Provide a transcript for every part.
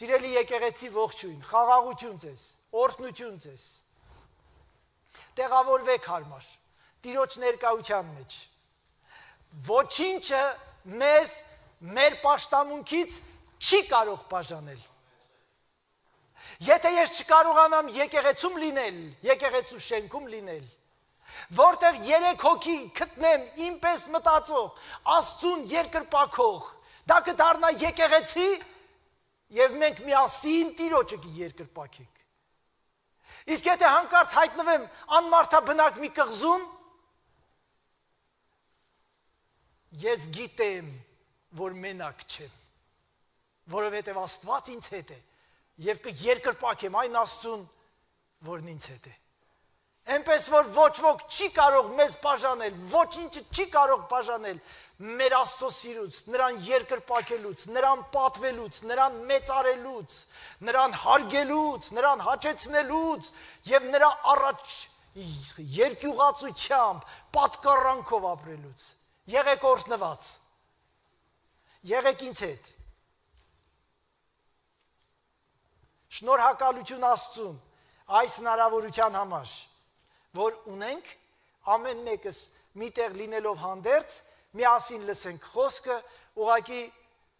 Սիրելի եկեղեցի ողջույն, խաղաղություն ձեզ, օրհնություն ձեզ։ Տեղավորվեք հարմար։ Տիրոջ ներկայության մեջ։ Ոչինչը մեզ մեր աշտամունքից չի կարող բաժանել։ Եթե ես չկարողանամ եկեղեցում լինել, եկեղեցու շենքում լինել, որտեղ երեք հոգի գտնեմ ինպես մտածող, Աստծուն երկրպակող, դա կդառնա եկեղեցի եւ մենք միասին Տիրոջը կերկրպակենք։ Իսկ եթե հանկարծ հայտնվեմ անմարթաբնակ մի կղզում, ես գիտեմ, որ մենակ չեմ, որովհետև Աստված ինձ հետ է եւ կերկրպակեմ այն Աստծուն, որն ինձ հետ է։ Էնպես որ ոչ ոք չի կարող մեզ բաժանել, ոչինչը չի կարող բաժանել մեր Աստծո սիրուց, նրան երկրպագելուց, նրան պատվելուց, նրան մեծարելուց, նրան հարգելուց, նրան հաճեցնելուց եւ նրա առաջ երկյուղացությամբ, պատկառանքով ապրելուց։ Եղեք օրհնված։ Եղեք ինձ հետ։ Շնորհակալություն Աստծուն այս հնարավորության համար, որ ունենք ամեն մեկս միտեղ լինելով հանդերձ միասին լսենք խոսքը, ուղակի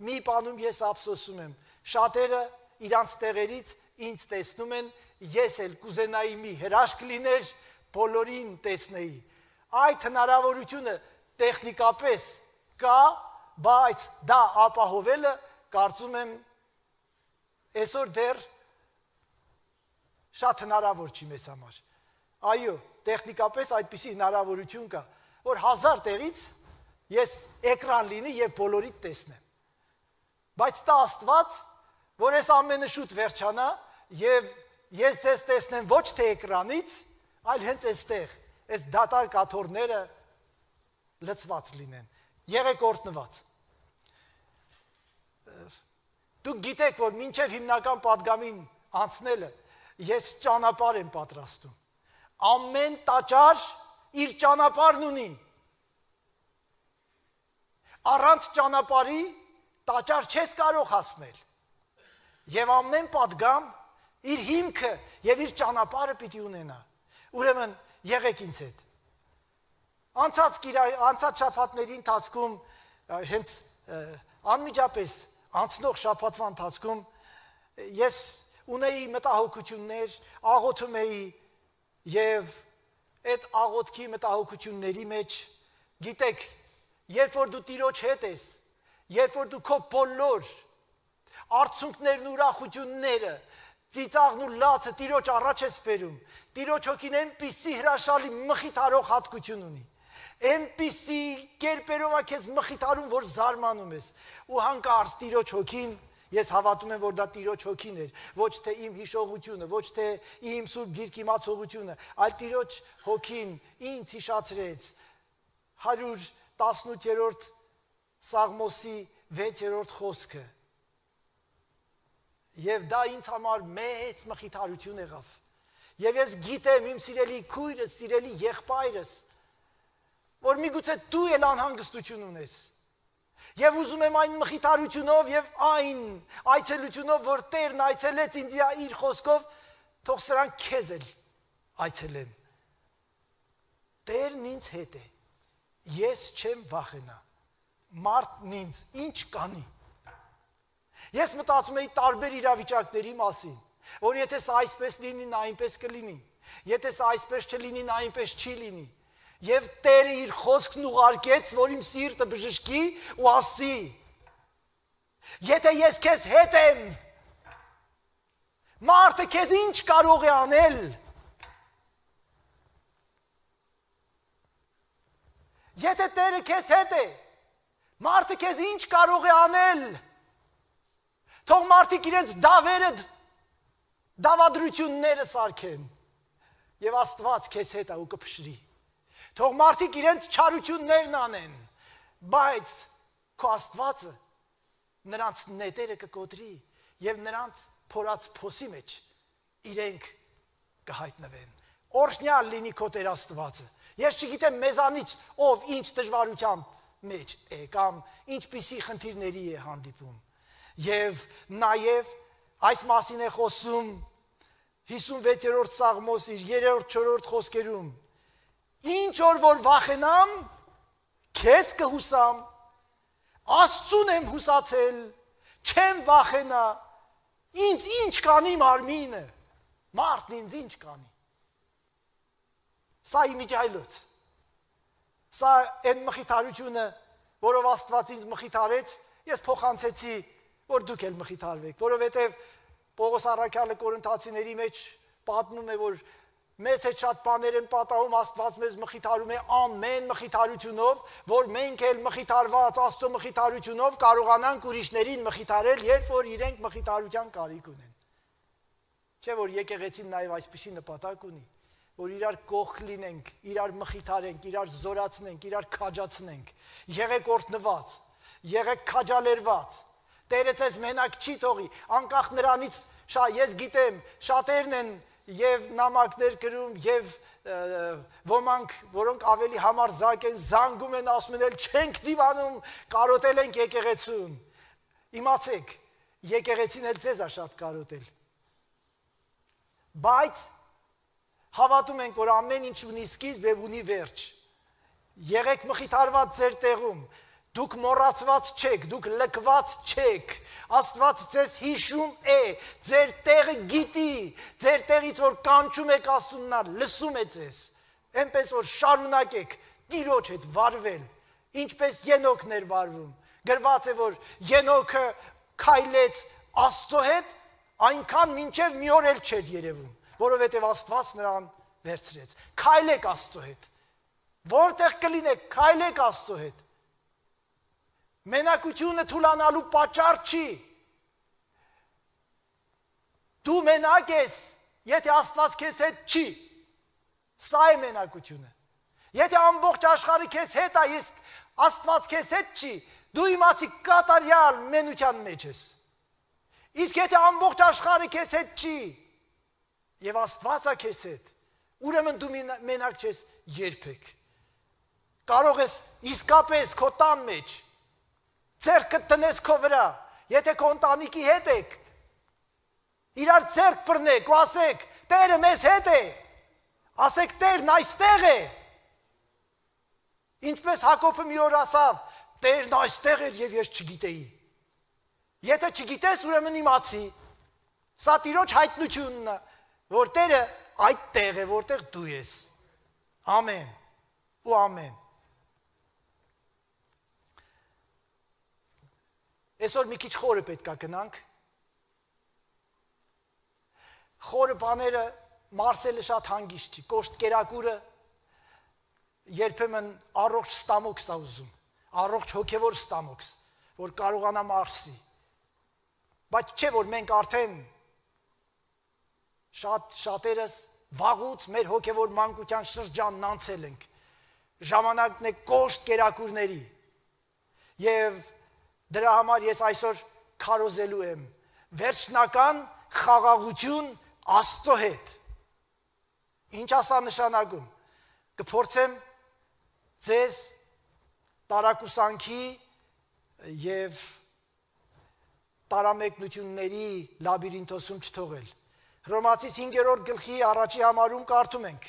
մի բանում ես ափսոսում եմ։ Շատերը իրանց տեղերից ինձ տեսնում են, ես էլ կուզենայի մի հրաշք լիներ, բոլորին տեսնեի։ Այդ հնարավորությունը տեխնիկապես կա, բայց դա ապահովելը կարծում եմ այսօր դեռ շատ հնարավոր չի մեզ համար։ Այո, տեխնիկապես այդպիսի հնարավորություն կա, որ հազար տեղից ես էկրան լինի եւ բոլորիդ տեսնեմ։ Բայց տա Աստված, որ ես ամենը շուտ վերջանա եւ ես ձեզ տեսնեմ ոչ թե էկրանից, այլ հենց այստեղ, այս դատարկ աթորները լծված լինեն, եղեք օրտնված։ Դուք գիտեք, որ մինչև հիմնական падգամին անցնելը ես ճանապարհ եմ պատրաստում։ Ամեն տաճար իր ճանապարհն ունի։ Առանց ճանապարհի տաճար չես կարող հասնել։ Եվ ամեն падգամ իր հիմքը եւ իր ճանապարհը պիտի ունենա։ Ուրեմն եղեք ինձ հետ։ Անցած անցած շաբաթների ընթացքում հենց անմիջապես անցնող շաբաթվա ընթացքում ես ունեի մտահոգություններ, աղոթում էի եւ այդ աղոթքի մտահոգությունների մեջ գիտեք երբ որ դու Տիրոջ հետ ես, երբ որ դու քո բոլոր արցունքներն ու ուրախությունները, ծիծաղն ու լացը Տիրոջ առաջ ես բերում, Տիրոջ հոգին այնպիսի հրաշալի մխիթարող հատկություն ունի այնպիսի կերպերով է քեզ մխիթարում, որ զարմանում ես։ Ու հանկարծ Տիրոջ հոգին Ես հավատում եմ, որ դա Տիրոջ հոգին էր, ոչ թե իմ հիշողությունը, ոչ թե իմ սուրբ գիրքի մացողությունը, այլ Տիրոջ հոգին ինձ հիշացրեց 100 18-րդ Սաղմոսի 6-րդ խոսքը։ Եվ դա ինձ համար մեծ մխիթարություն եղավ։ Եվ ես գիտեմ իմ սիրելի քույրս, սիրելի եղբայրս, որ միգուցե դու էլ անհանգստություն ունես։ Եվ ուզում եմ այն մխիթարությունով եւ այն այցելությունով, որ Տերն այցելեց ինձ իր խոսքով, թող սրանք քեզ էլ այցելեն։ Տերն ինձ հետ է ես չեմ վախենա։ Մարդն ինձ ինչ կանի։ Ես մտածում էի տարբեր իրավիճակների մասին, որ եթե սա այսպես լինի, նա այնպես կլինի։ Եթե սա այսպես չլինի, նա այնպես չի լինի։ Եվ Տերը իր խոսքն ուղարկեց, որ իմ սիրտը բժշկի ու ասի. Եթե ես քեզ հետ եմ, մարդը քեզ ինչ կարող է անել։ Եթե Տերը քեզ հետ է, մարդը քեզ ինչ կարող է անել։ Թող մարդիկ իրենց դավերը դավադրությունները սարքեն եւ Աստված քեզ հետ է ու կփշրի։ Թող մարդիկ իրենց չարություններն անեն, բայց քո Աստվածը նրանց նետերը կկոտրի եւ նրանց փորած փոսի մեջ իրենք կհայտնվեն։ Օրհնյալ լինի քո Տեր Աստվածը Ես չգիտեմ մեզանից ով ինչ դժվարությամբ մեջ է կամ ինչպիսի խնդիրների է հանդիպում։ Եվ նաև այս մասին է խոսում 56-րդ Սաղմոսի 3-րդ 4-րդ խոսքերում։ Ինչ որ որ վախենամ, քեզ կհուսամ։ Աստծուն եմ հուսացել, չեմ վախենա։ Ինձ ինչ կանի մարմինը։ Մարդն ինձ ինչ կանի։ Սա իմիջայլոց։ Սա այն մխիթարությունը, որով Աստված ինձ մխիթարեց, ես փոխանցեցի, որ դուք էլ մխիթարվեք, որովհետև Պողոս Արաքյալը Կորինթացիների մեջ պատմում է, որ մեզ հետ շատ բաներ են պատահում, Աստված մեզ մխիթարում է ամեն մխիթարությունով, որ մենք էլ մխիթարված Աստծո մխիթարությունով կարողանանք ուրիշներին մխիթարել, երբ որ իրենք մխիթարության կարիք ունեն։ Չէ՞ որ եկեղեցին նաև այսպիսի նպատակ ունի, որ իրար կողք լինենք, իրար մխիթարենք, իրար զորացնենք, իրար քաջացնենք։ Եղեք օրտնված, եղեք քաջալերված, Տերը ցես մենակ չի թողի, անկախ նրանից շա ես գիտեմ, շատերն են եւ նամակներ գրում եւ ոմանք, որոնք ավելի համարձակ են, զանգում են, ասում են, չենք դիվանում, կարոտել ենք եկեղեցուն։ Իմացեք, եկեղեցին էլ ձեզ է շատ կարոտել։ Բայց հավատում ենք, որ ամեն ինչ ունի սկիզբ եւ ունի վերջ։ Եղեք մխիթարված ձեր տեղում, Դուք մոռացված չեք, դուք լքված չեք։ Աստված ձեզ հիշում է, ձեր տեղը գիտի, ձեր տեղից որ կանչում եք Աստուննա, լսում է ձեզ։ Էնպես որ շարունակեք Տիրոջ հետ վարվել, ինչպես Ենոքն էր վարվում։ Գրված է որ Ենոքը քայլեց Աստծո հետ, այնքան մինչև մի օր էլ չէր երևում, որովհետև Աստված նրան վերցրեց։ Քայլեք Աստծո հետ։ Որտեղ կլինեք, քայլեք Աստծո հետ Մենակությունը թուլանալու պատճառ չի։ Դու մենակ ես, եթե Աստված քեզ հետ չի։ Սա է մենակությունը։ Եթե ամբողջ աշխարհը քեզ հետ է, իսկ Աստված քեզ հետ չի, դու իմացի կատարյալ մենության մեջ ես։ Իսկ եթե ամբողջ աշխարհը քեզ հետ չի, եւ Աստված է քեզ հետ, ուրեմն դու մենակ չես երբեք։ Կարող ես իսկապես քո տան մեջ Ձերքը տնես քո վրա, եթե քո ընտանիքի հետ եք, իրար ձերք բռնեք ու ասեք, Տերը մեզ հետ է։ Ասեք Տերն այստեղ է։ Ինչպես Հակոբը մի օր ասավ, Տերն այստեղ էր եւ ես չգիտեի։ Եթե չգիտես, ուրեմն իմացի։ Սա Տիրոջ հայտնությունն է, որ Տերը այդտեղ է, որտեղ դու ես։ Ամեն։ Ու ամեն։ Այսօր մի քիչ խորը պետքա գնանք։ Խորը բաները Մարսելը շատ հանգիստ չի, կոշտ կերակուրը երբեմն առողջ ստամոքս է ուզում, առողջ հոգևոր ստամոքս, որ կարողանա մարսի։ Բայց չէ որ մենք արդեն շատ շատերս վաղուց մեր հոգևոր մանկության շրջանն անցել ենք։ Ժամանակն է կոշտ կերակուրների։ Եվ Դրա համար ես այսօր քարոզելու եմ. Վերջնական խաղաղություն Աստծո հետ։ Ինչ ասա նշանակում։ Կփորձեմ ձեզ տարակուսանքի եւ տարամեկնությունների լաբիրինթոսում չթողել։ Հռոմացիս 5-րդ գլխի առաջի համարում կարդում ենք.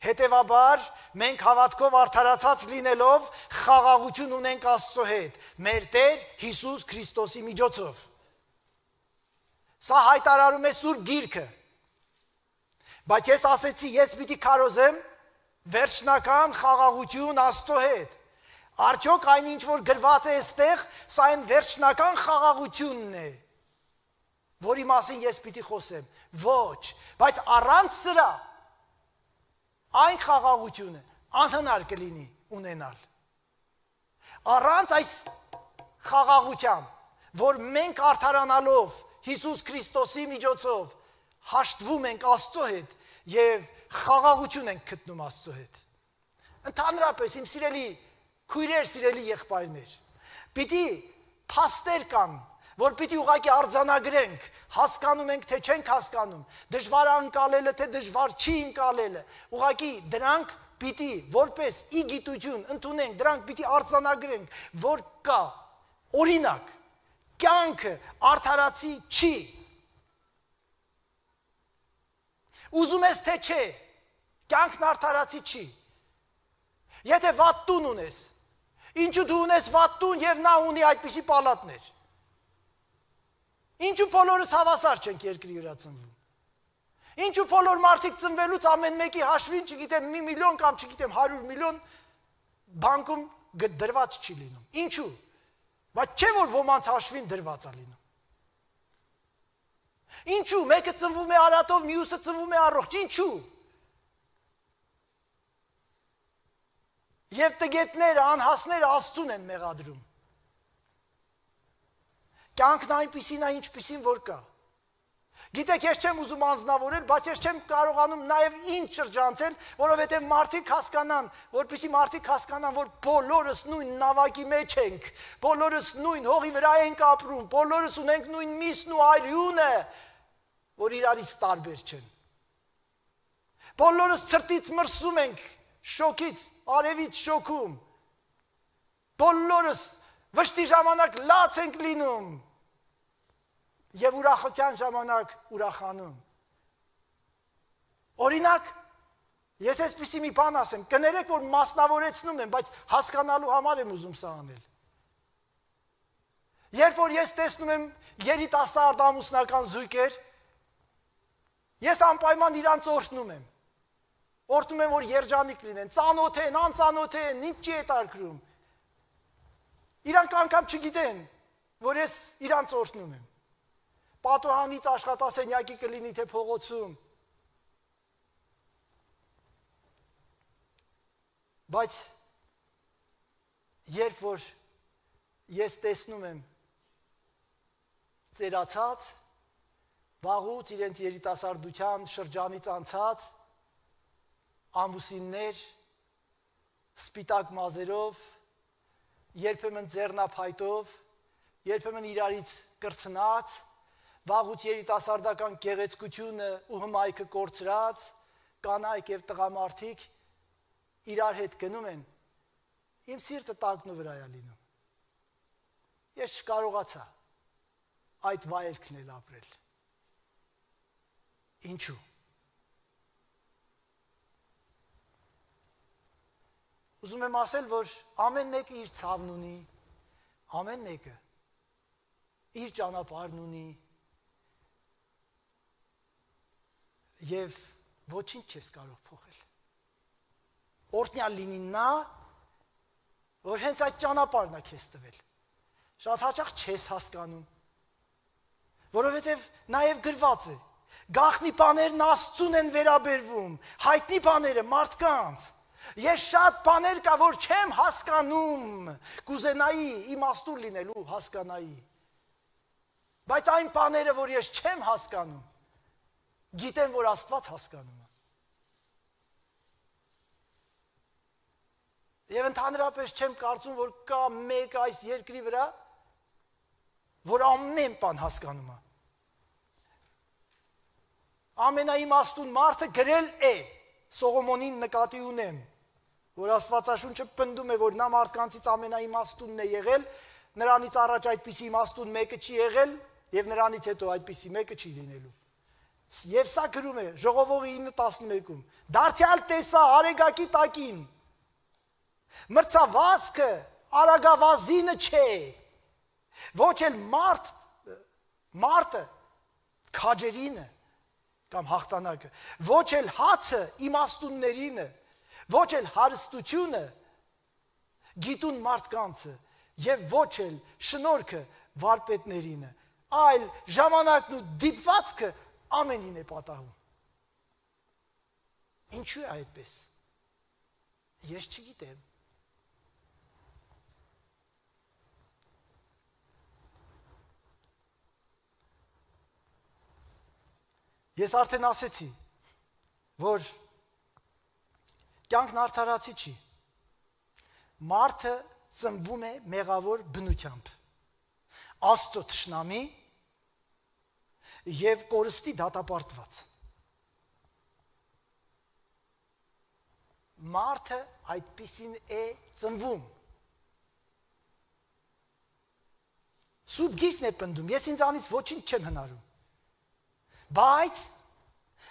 Հետևաբար մենք հավատքով արդարացած լինելով խաղաղություն ունենք Աստծո հետ, մեր Տեր Հիսուս Քրիստոսի միջոցով։ Սա հայտարարում է Սուրբ Գիրքը։ Բայց ես ասեցի, ես պիտի քարոզեմ վերջնական խաղաղություն Աստծո հետ։ Արդյոք այն ինչ որ գրված է այստեղ, սա այն վերջնական խաղաղությունն է, որի մասին ես պիտի խոսեմ։ Ոչ, բայց առանց սրա այն խաղաղությունը անհնար կլինի ունենալ։ Առանց այս խաղաղության, որ մենք արդարանալով Հիսուս Քրիստոսի միջոցով հաշտվում ենք Աստծո հետ եւ խաղաղություն ենք գտնում Աստծո հետ։ Ընդհանրապես իմ սիրելի քույրեր, սիրելի եղբայրներ, պիտի փաստեր կան որ պիտի ուղակի արձանագրենք, հասկանում ենք, թե չենք հասկանում, դժվար անկալելը, թե դժվար չի անկալելը, ուղակի դրանք պիտի որպես ի գիտություն ընդունենք, դրանք պիտի արձանագրենք, որ կա օրինակ կյանքը արդարացի չի, Ուզում ես թե չէ։ Կյանքն արդարացի չի։ Եթե վատ տուն ունես, ինչու դու ունես վատ տուն եւ նա ունի այդպիսի պալատներ։ Ինչու բոլորս հավասար չենք երկրի վրա ծնվում։ Ինչու բոլոր մարդիկ ծնվելուց ամեն մեկի հաշվին, չգիտեմ, 1 միլիոն կամ չգիտեմ 100 միլիոն բանկում դրված չի լինում։ Ինչու։ Բայց չէ որ ոմանց հաշվին դրված է լինում։ Ինչու մեկը ծնվում է արատով, մյուսը ծնվում է առողջ։ Ինչու։ Եվ տգետները, անհասները Աստծուն են մեղադրում։ Կյանքն այնպեսին է, ինչպեսին որ կա։ Գիտեք, ես չեմ ուզում անznավորել, բայց ես չեմ կարողանում նաև ինձ շրջանցել, որովհետև մարդիկ հասկանան, որpիսի մարդիկ հասկանան, որ բոլորս նույն նավակի մեջ ենք, բոլորս նույն հողի վրա ենք ապրում, բոլորս ունենք նույն միսն ու արյունը, որ իրարից տարբեր չեն։ Բոլորս ծրտից մրսում ենք, շոկից, արևից շոքում։ Բոլորս վշտի ժամանակ լաց ենք լինում եւ ուրախության ժամանակ ուրախանում։ Օրինակ, ես այսպեսի մի բան ասեմ, կներեք որ մասնավորեցնում եմ, բայց հասկանալու համար եմ ուզում սա անել։ Երբ որ ես տեսնում եմ երիտասարդ ամուսնական զույգեր, Ես անպայման իրանց օրհնում եմ։ Օրհնում եմ, որ երջանիկ լինեն, ծանոթ են, անծանոթ են, ինչ չի հետարկրում։ Իրանք անգամ չգիտեն, որ ես իրանց օրհնում եմ։ Պատոհանից աշխատասենյակի կլինի թե փողոցում։ Բայց երբ որ ես տեսնում եմ ծերացած վաղուց իրենց երիտասարդության շրջանից անցած ամուսիններ սպիտակ մազերով երբեմն ձեռնափայտով երբեմն իրարից կրծնած վաղուց երիտասարդական գեղեցկությունը ու հմայքը կորցրած կանայք եւ տղամարդիկ իրար հետ գնում են իմ սիրտը տակնու վրա է լինում ես չկարողացա այդ վայելքն էլ ապրել Ինչու։ Ուզում եմ ասել, որ ամեն մեկը իր ցավն ունի, ամեն մեկը իր ճանապարհն ունի եւ ոչինչ չես կարող փոխել։ Օրտնյալ լինի նա, որ հենց այդ ճանապարհն է քեզ տվել։ Շատ հաճախ չես հասկանում, որովհետեւ նաեւ գրված է. Գախնի բաներն Աստծուն են վերաբերվում, հայտնի բաները մարդկանց։ Ես շատ բաներ կա, որ չեմ հասկանում, կուզենայի իմաստուն լինելու հասկանայի։ Բայց այն բաները, որ ես չեմ հասկանում, գիտեմ, որ Աստված հասկանում է։ Եվ ընդհանրապես չեմ կարծում, որ կա մեկ այս երկրի վրա, որ ամեն բան հասկանում է ամենաիմաստուն մարդը գրել է Սողոմոնին նկատի ունեմ, որ Աստվածաշունչը պնդում է, որ նա մարդկանցից ամենաիմաստունն է եղել, նրանից առաջ այդպիսի իմաստուն մեկը չի եղել եւ նրանից հետո այդպիսի մեկը չի լինելու։ Եվ սա գրում է Ժողովողի 9:11-ում. Դարձյալ տեսա արեգակի տակին։ Մրցավազքը արագավազինը չէ։ Ոչ էլ մարդ մարդը քաջերինը կամ հաղթանակը, ոչ էլ հացը իմաստուններինը, ոչ էլ հարստությունը գիտուն մարդկանցը եւ ոչ էլ շնորհքը վարպետներինը, այլ ժամանակն ու դիպվածքը ամենին է պատահում։ Ինչու է այդպես։ Ես չգիտեմ։ Ես արդեն ասեցի, որ կյանքն արդարացի չի։ Մարդը ծնվում է մեղավոր բնությամբ։ Աստծո ճշնամի եւ կորստի դատապարտված։ Մարդը այդպիսին է ծնվում։ Սուտ գիրքն է պնդում, ես ինձանից ոչինչ չեմ հնարում։ Բայց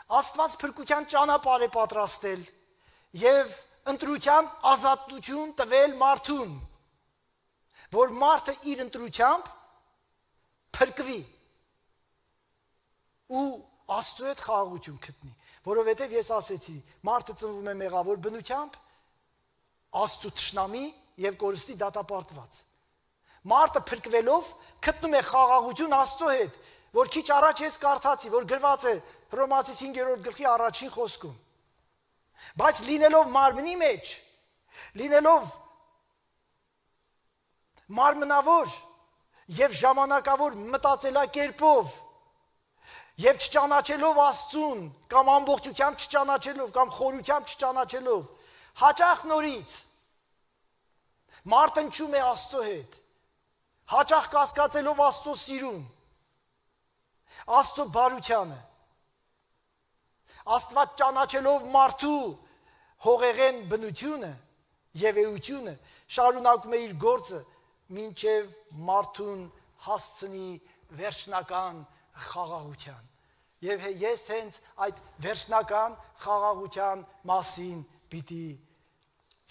Աստված փրկության ճանապարհ է պատրաստել եւ ընտրության ազատություն տվել մարդուն, որ մարդը իր ընտրությամբ փրկվի ու Աստծո հետ խաղաղություն գտնի, որովհետև ես ասեցի, մարդը ծնվում է մեղավոր բնությամբ, Աստծո ճշնամի եւ կորստի դատապարտված։ Մարդը փրկվելով գտնում է խաղաղություն Աստծո հետ, որ քիչ առաջ ես կարդացի, որ գրված է Հռոմացիս 5-րդ գլխի առաջին խոսքում։ Բայց լինելով մարմնի մեջ, լինելով մարմնավոր եւ ժամանակավոր մտածելակերպով եւ չճանաչելով Աստծուն կամ ամբողջությամբ չճանաչելով կամ խորությամբ չճանաչելով հաճախ նորից մարդը ընչում է Աստծո հետ հաճախ կասկածելով Աստծո սիրուն Աստծո բարությանը Աստված ճանաչելով մարդու հողեղեն բնությունը եւ էությունը շարունակում է իր գործը մինչև մարդուն հասցնի վերջնական խաղաղության Եվ ես հենց այդ վերջնական խաղաղության մասին պիտի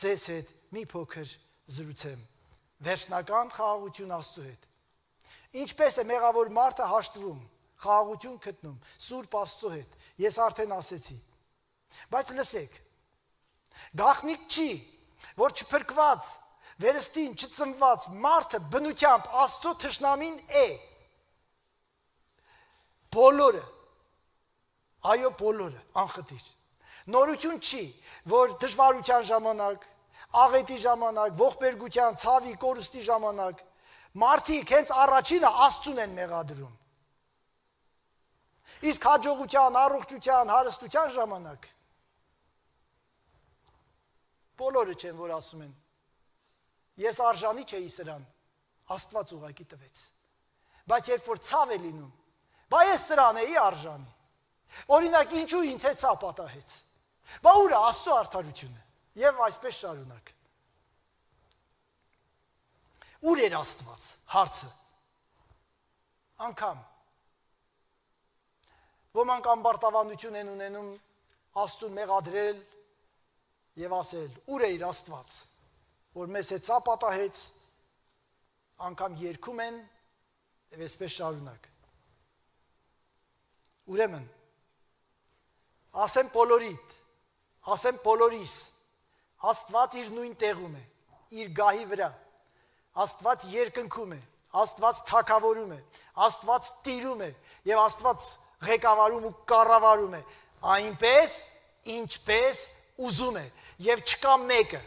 ձեզ հետ մի փոքր զրուցեմ։ Վերջնական խաղաղություն Աստծո հետ։ Ինչպես է մեղավոր մարդը հաշտվում, խաղաղություն գտնում Սուրբ Աստծո հետ։ Ես արդեն ասեցի։ Բայց լսեք։ Գախնիկ չի, որ չփրկված, վերստին չծնված մարդը բնությամբ Աստծո թշնամին է։ Բոլորը Այո, բոլորը անխտիր։ Նորություն չի, որ դժվարության ժամանակ, աղետի ժամանակ, ողբերգության, ցավի, կորուստի ժամանակ մարդիկ հենց առաջինը Աստծուն են մեղադրում։ Իսկ հաջողության, առողջության, հարստության ժամանակ բոլորը չեն, որ ասում են։ Ես արժանի չէի սրան։ Աստված ուղակի տվեց։ Բայց երբ որ ցավ է լինում, բա ես սրան էի արժանի։ Օրինակ, ինչու ինձ հետ սա պատահեց։ Բա ուր է Աստծո արդարությունը։ Եվ այսպես շարունակ։ Ուր էր Աստված հարցը։ Անկամ ոմանք ամբարտավանություն են ունենում Աստծուն մեղադրել եւ ասել. Ուր է իր Աստված, որ մեզ հետ սա պատահեց, անգամ երգում են եւ այսպես շարունակ։ Ուրեմն ասեմ բոլորիդ, ասեմ բոլորիս, Աստված իր նույն տեղում է, իր գահի վրա։ Աստված երկնքում է, Աստված թակավորում է, Աստված տիրում է եւ Աստված ղեկավարում ու կառավարում է այնպես, ինչպես ուզում է եւ չկա մեկը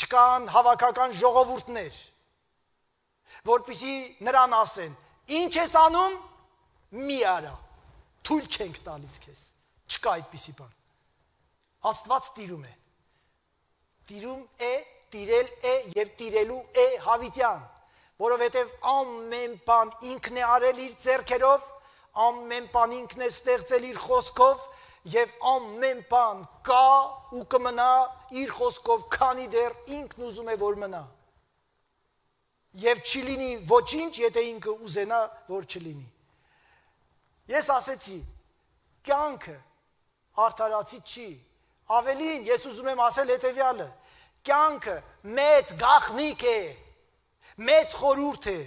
չկան հավաքական ժողովուրդներ որpիսի նրան ասեն ինչ ես անում մի արա թույլ չենք տալիս քեզ Չկա այդպիսի բան։ Աստված տիրում է։ Տիրում է, տիրել է եւ տիրելու է Հավիտյան, որովհետեւ ամեն բան ինքն է արել իր ձեռքերով, ամեն բան ինքն է ստեղծել իր խոսքով եւ ամեն բան կա ու կմնա իր խոսքով, քանի դեռ ինքն ուզում է որ մնա։ Եվ չի լինի ոչինչ, եթե ինքը ուզենա, որ չլինի։ Ես ասեցի, կյանքը արդարացի չի։ Ավելին, ես ուզում եմ ասել հետևյալը. կյանքը մեծ գախնիկ է, մեծ խորուրդ է։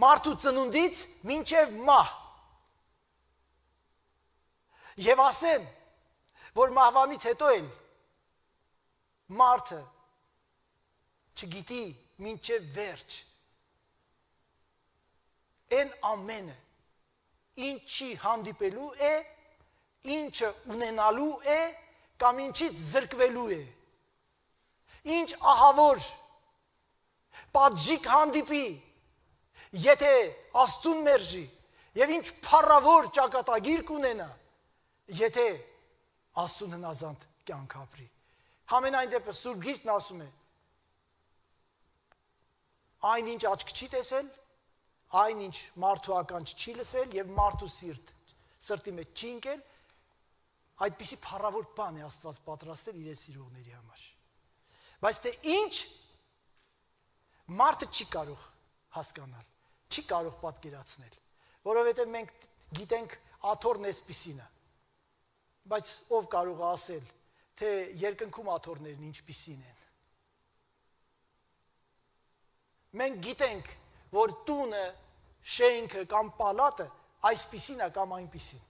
Մարդու ծնունդից մինչև մահ։ Եվ ասեմ, որ մահվանից հետո էլ մարդը չգիտի մինչև վերջ այն ամենը ինչի հանդիպելու է ինչը ունենալու է կամ ինչից զրկվելու է։ Ինչ ահավոր պատժիկ հանդիպի, եթե Աստծուն մերժի, եւ ինչ փառավոր ճակատագիր կունենա, եթե Աստծուն հնազանդ կյանք ապրի։ Համենայն դեպս Սուրբ Գիրքն ասում է. այնինչ աչք չի տեսել, այնինչ մարդու ականջ չի լսել եւ մարդու սիրտ սրտի մեջ չի ընկել, այդպիսի փառավոր բան է Աստված պատրաստել իր սիրողների համար։ Բայց թե ինչ մարդը չի կարող հասկանալ, չի կարող պատկերացնել, որովհետև մենք գիտենք աթորն էսպիսինը։ Բայց ով կարող է ասել, թե երկնքում աթորներն ինչպիսին են։ Մենք գիտենք, որ տունը, շենքը կամ պալատը այսպիսին է կամ այնպիսին։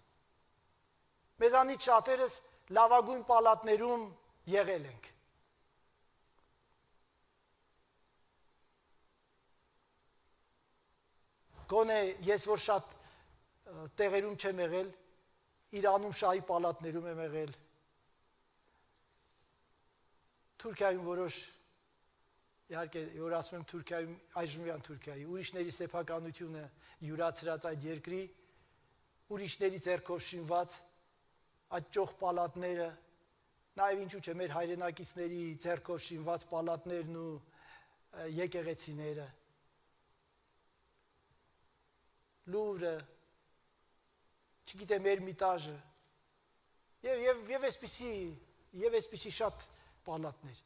Մեզանից շատերս լավագույն պալատներում եղել ենք։ Գոնե ես որ շատ տեղերում չեմ եղել, Իրանում շահի պալատներում եմ եղել։ Թուրքիայում որոշ իհարկե որ ասում եմ Թուրքիայում այժմյան Թուրքիայի ուրիշների սեփականությունը յուրացրած այդ երկրի ուրիշների ձեռքով շինված այդ ճոխ պալատները նաև ինչու՞ չէ մեր հայրենակիցների ձեռքով շինված պալատներն ու եկեղեցիները Լուվրը չգիտեմ, մեր միտաժը։ Եվ եւ եւ այսպիսի եւ այսպիսի շատ պալատներ։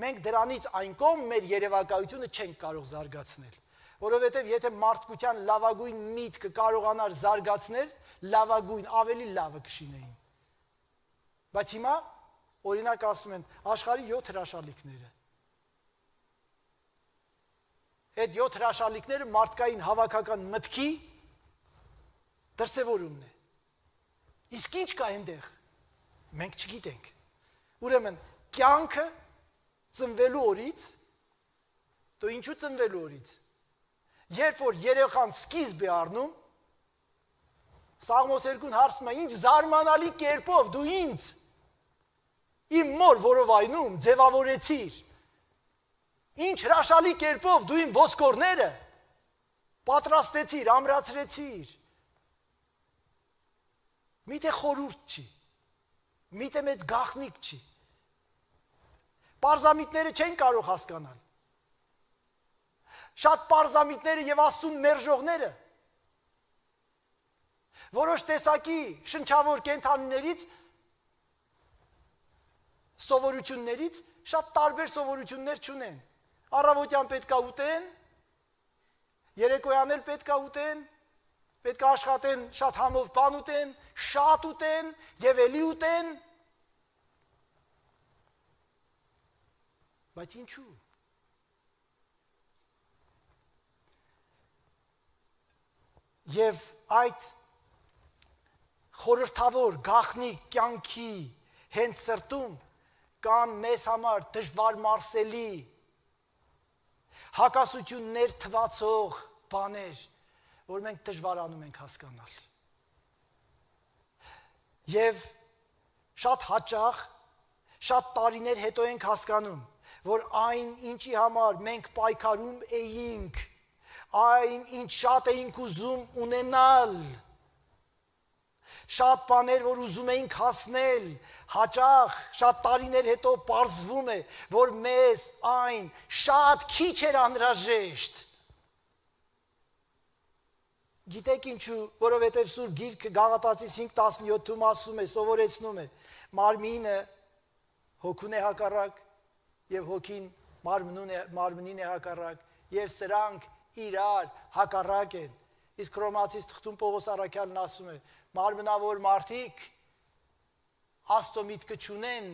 Մենք դրանից այնքան մեր երևակայությունը չենք կարող զարգացնել, որովհետեւ եթե մարդկության լավագույն միտքը կարողանար զարգացնել, լավագույն ավելի լավը կշինեին։ Բայց հիմա օրինակ ասում են աշխարհի 7 հրաշալիքները։ Այդ 7 հրաշալիքները մարդկային հավաքական մտքի դրսևորումն է։ Իսկ ինչ կա այնտեղ։ Մենք չգիտենք։ Ուրեմն կյանքը ծնվելու օրից դու ինչու ծնվելու օրից երբ որ երեխան սկիզբ է առնում Սաղմոս 2-ն հարցնում է ինչ զարմանալի կերպով դու ինձ իմ մոր որովայնում ձևավորեցիր ինչ հրաշալի կերպով դու իմ ոսկորները պատրաստեցիր ամրացրեցիր Միթե խորուրդ չի։ Միթե մեծ գախնիկ չի։ Պարզամիտները չեն կարող հասկանալ։ Շատ պարզամիտները եւ աստուն մերժողները որոշ տեսակի շնչավոր կենթանիներից սովորություններից շատ տարբեր սովորություններ չունեն։ Առավոտյան պետքա ուտեն, երեկոյան էլ պետքա ուտեն, պետք է աշխատեն, շատ համով բան ուտեն, շատ ուտեն եւ ելի ուտեն։ Բայց ինչու։ Եվ այդ խորհրդավոր գախնի կյանքի հենց սրտում կան մեզ համար դժվար մարսելի հակասություններ թվացող բաներ որ մենք դժվարանում ենք հասկանալ։ Եվ շատ հաճախ, շատ տարիներ հետո ենք հասկանում, որ այն ինչի համար մենք պայքարում էինք, այն ինչ շատ էինք ուզում ունենալ, շատ բաներ, որ ուզում էինք հասնել, հաճախ շատ տարիներ հետո պարզվում է, որ մեզ այն շատ քիչ էր անհրաժեշտ Գիտեք ինչու, որովհետև Սուրբ Գիրքը Գաղատացիս 5:17-ում ասում է, սովորեցնում է, մարմինը հոգուն է հակառակ եւ հոգին մարմնուն է մարմնին է հակառակ եւ սրանք իրար հակառակ են։ Իսկ Հռոմացիս թղթում Պողոս Արաքյալն ասում է, մարմնավոր մարդիկ Աստծո միտքը չունեն,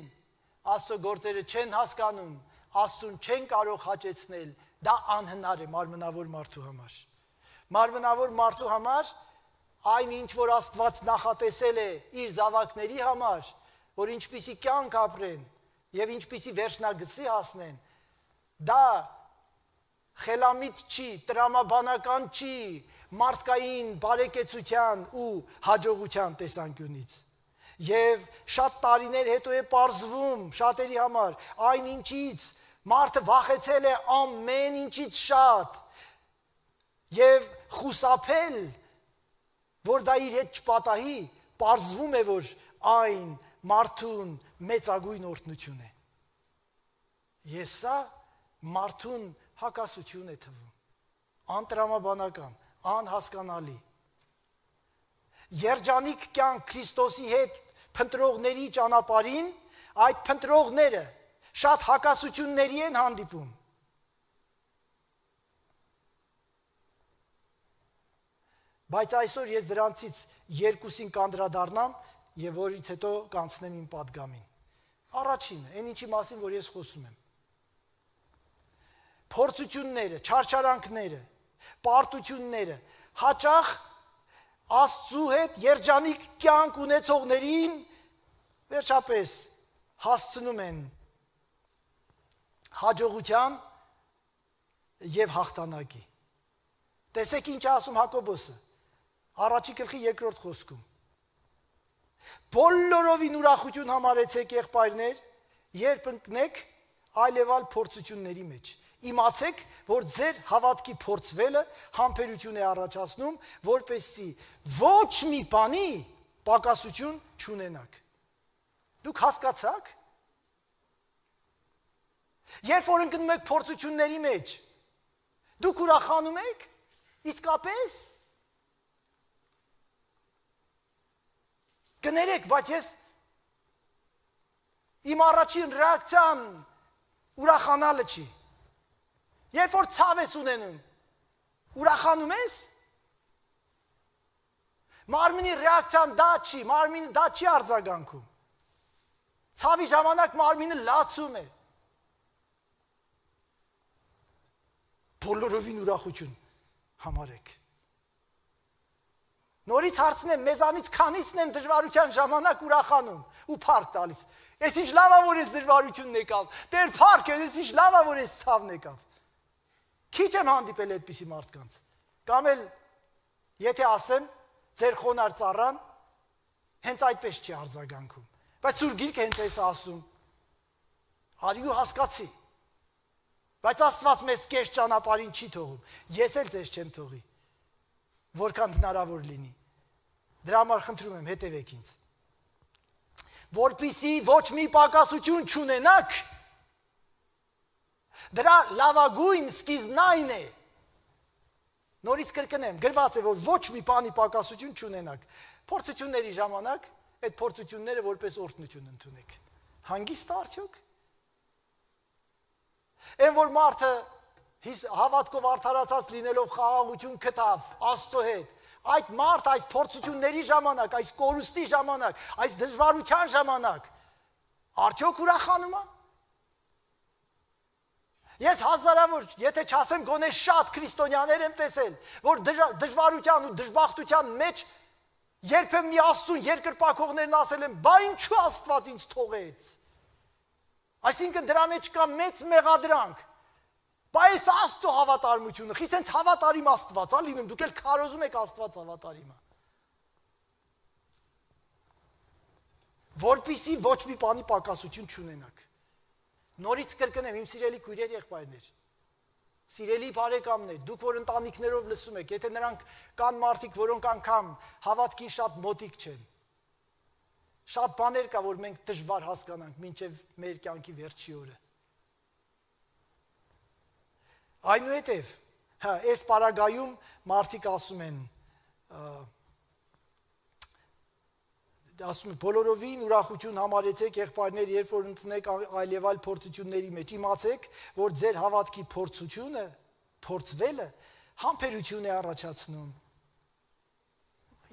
Աստծո գործերը չեն հասկանում, Աստուն չեն կարող հաճեցնել, դա անհնար է մարմնավոր մարդու համար մարմնավոր մարդու համար այն ինչ որ Աստված նախատեսել է իր զավակների համար, որ ինչպիսի կյանք ապրեն եւ ինչպիսի վերջնագծի հասնեն, դա խելամիտ չի, տրամաբանական չի, մարդկային բարեկեցության ու հաջողության տեսանկյունից։ Եվ շատ տարիներ հետո է parzվում շատերի համար այն ինչից մարդը վախեցել է ամեն ինչից շատ եւ խուսափել, որ դա իր հետ չպատահի, parzվում է, որ այն մարդուն մեծագույն օրհնություն է։ Եվ սա մարդուն հակասություն է թվում։ Անտրամաբանական, անհասկանալի երջանիկ կյանք Քրիստոսի հետ փնտրողների ճանապարհին այդ փնտրողները շատ հակասությունների են հանդիպում։ Բայց այսօր ես դրանցից երկուսին կանդրադառնամ եւ որից հետո կանցնեմ իմ падգամին։ Առաջինը, այն ինչի մասին որ ես խոսում եմ։ Փորձությունները, չարչարանքները, պարտությունները հաճախ Աստծու հետ երջանիկ կյանք ունեցողներին վերջապես հասցնում են հաջողության եւ հաղթանակի։ Տեսեք ինչ ասում Հակոբոսը։ Առաջի գլխի երկրորդ խոսքում։ Բոլորովին ուրախություն համարեցեք եղբայրներ, երբ ընկնեք այլևալ փորձությունների մեջ։ Իմացեք, որ ձեր հավատքի փորձվելը համբերություն է առաջացնում, որպեսզի ոչ մի բանի պակասություն չունենաք։ Դուք հասկացաք։ Երբ որ ընկնում եք փորձությունների մեջ, դուք ուրախանում եք, իսկապես Կներեք, բայց ես իմ առաջին ռեակցիան ուրախանալը չի։ Երբ որ ցավ ես ունենում, ուրախանում ես։ Մարմինի ռեակցիան դա չի, մարմինը դա չի արձագանքում։ Ցավի ժամանակ մարմինը լացում է։ Բոլորովին ուրախություն համարեք։ Նորից հարցնեմ, մեզանից քանիսն են դժվարության ժամանակ ուրախանում ու փառք տալիս։ Էս ինչ լավ է որ ես դժվարությունն եկավ։ Տեր փառք էս ինչ լավ է որ ես ցավն եկավ։ Քիչ եմ հանդիպել այդպիսի մարդկանց։ Կամ էլ եթե ասեմ, ձեր խոնար ծառան հենց այդպես չի արձագանքում։ Բայց Սուր Գիրքը հենց էս ասում։ Արի ու հասկացի։ Բայց Աստված մեզ կես ճանապարհին չի թողում։ Ես էլ ձեզ չեմ թողի որքան հնարավոր լինի։ Դրա համար խնդրում եմ հետևեք ինձ։ Որպիսի ոչ մի պակասություն չունենաք, դրա լավագույն սկիզբն այն է։ Նորից կրկնեմ, գրված է, որ ոչ մի բանի պակասություն չունենաք։ Փորձությունների ժամանակ այդ փորձությունները որպես օրհնություն ընդունեք։ Հանգիստ արդյոք։ Այն որ մարդը հավատքով արդարացած լինելով խաղաղություն գտավ Աստծո հետ։ Այդ մարդ այս փորձությունների ժամանակ, այս կորուստի ժամանակ, այս դժվարության ժամանակ արդյոք ուրախանում է։ Ես հազարավոր, եթե չասեմ գոնե շատ քրիստոնյաներ եմ տեսել, որ դժվարության ու դժբախտության մեջ երբեմն Աստծուն երկրպագողներն ասել են, «Բա ինչու Աստված ինձ թողեց»։ Այսինքն դրա մեջ կա մեծ մեղադրանք Բայց Աստծո հավատարմությունը, խի սենց հավատարիմ Աստված, ա լինում, դուք էլ քարոզում եք Աստված հավատարիմը։ Որպիսի ոչ մի բանի պակասություն չունենաք։ Նորից կրկնեմ, իմ սիրելի քույրեր եղբայրներ, Սիրելի բարեկամներ, դուք որ ընտանիքներով լսում եք, եթե նրանք կան մարդիկ, որոնք անգամ հավատքին շատ մոտիկ չեն։ Շատ բաներ կա, որ մենք դժվար հասկանանք մինչև մեր կյանքի վերջի օրը։ Այնուհետև, հա, այս պարագայում մարդիկ ասում են, ասում բոլորովին ուրախություն համարեցեք եղբայրներ, երբ որ ընտնեք այլ եւ այլ փորձությունների մեջ, իմացեք, որ ձեր հավատքի փորձությունը, փորձվելը համբերություն է առաջացնում։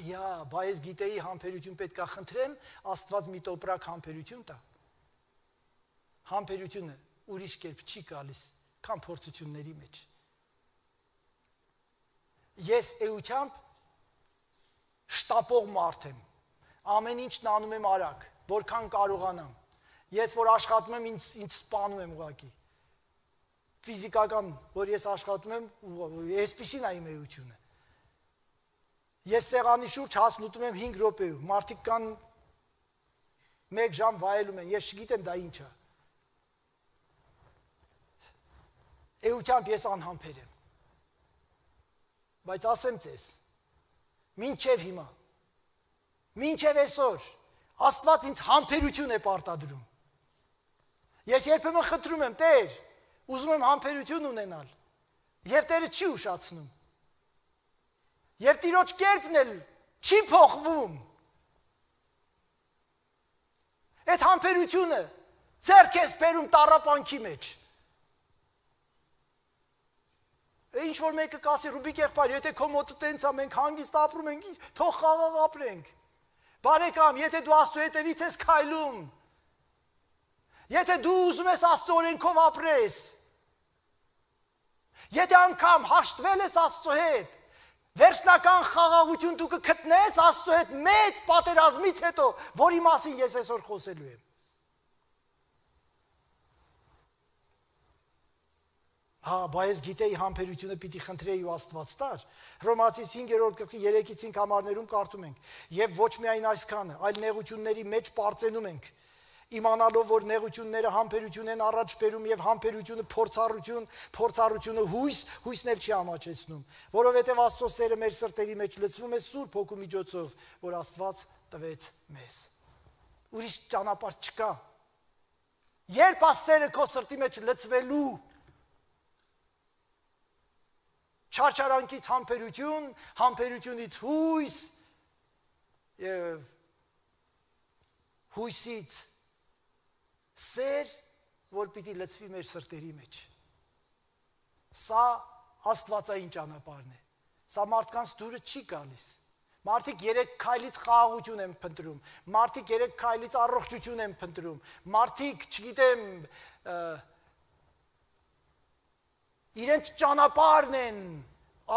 Յա, բայց գիտեի համբերություն պետքա խնդրեմ, Աստված մի տոպրակ համբերություն տա։ Համբերությունը ուրիշ կերպ չի գալիս քան փորձությունների մեջ։ Ես էությամբ շտապող մարդ եմ։ Ամեն ինչն անում եմ արագ, որքան կարողանամ։ Ես որ աշխատում եմ, ինձ ինձ սպանում եմ ուղակի։ Ֆիզիկական, որ ես աշխատում եմ, այսպեսին է իմ էությունը։ Ես սեղանի շուրջ հասնուտում եմ 5 րոպեում։ Մարդիկ կան 1 ժամ վայելում են։ Ես չգիտեմ դա ինչ է։ Էությամբ ես անհամբեր եմ։ Բայց ասեմ ձեզ, մինչև հիմա, մինչև այսօր, Աստված ինձ համբերություն է պարտադրում։ Ես երբեմն խնդրում եմ, Տեր, ուզում եմ համբերություն ունենալ։ Եվ Տերը չի ուշացնում։ Եվ Տիրոջ կերպն էլ չի փոխվում։ Այդ համբերությունը ձեռք ես բերում տարապանքի մեջ։ Ինչ որ մեկը կասի Ռուբիկ եղբայր, եթե քո մոտը տենց է, մենք հանգիստ ապրում ենք, թող խաղաղ ապրենք։ Բարեկամ, եթե դու Աստծո հետևից ես քայլում, եթե դու ուզում ես Աստծո օրենքով ապրես, եթե անգամ հաշտվել ես Աստծո հետ, վերջնական խաղաղություն դու կգտնես Աստծո հետ մեծ պատերազմից հետո, որի մասին ես այսօր խոսելու եմ։ Հա, բայց գիտեի համբերությունը պիտի խնդրեի ու Աստված տար։ Հռոմացիս 5-րդ գլխի 3-ից 5 համարներում կարդում ենք. եւ ոչ միայն այսքանը, այլ նեղությունների մեջ པարծենում ենք իմանալով որ նեղությունները համբերություն են առաջ բերում եւ համբերությունը փորձառություն, փորձառությունը հույս, հույսն էլ չի ամաչեցնում, որովհետեւ Աստծո սերը մեր սրտերի մեջ լցվում է Սուրբ Հոգու միջոցով, որ Աստված տվեց մեզ։ Ուրիշ ճանապարհ չկա։ Երբ աստերը քո սրտի մեջ լցվելու չարչարանքից համբերություն, համբերությունից հույս եւ հույսից սեր, որ պիտի լցվի մեր սրտերի մեջ։ Սա աստվածային ճանապարհն է։ Սա մարդկանց դուրը չի գալիս։ Մարդիկ երեք քայլից խաղաղություն են փնտրում։ Մարդիկ երեք քայլից առողջություն են փնտրում։ Մարդիկ, չգիտեմ, իրենց ճանապարհն են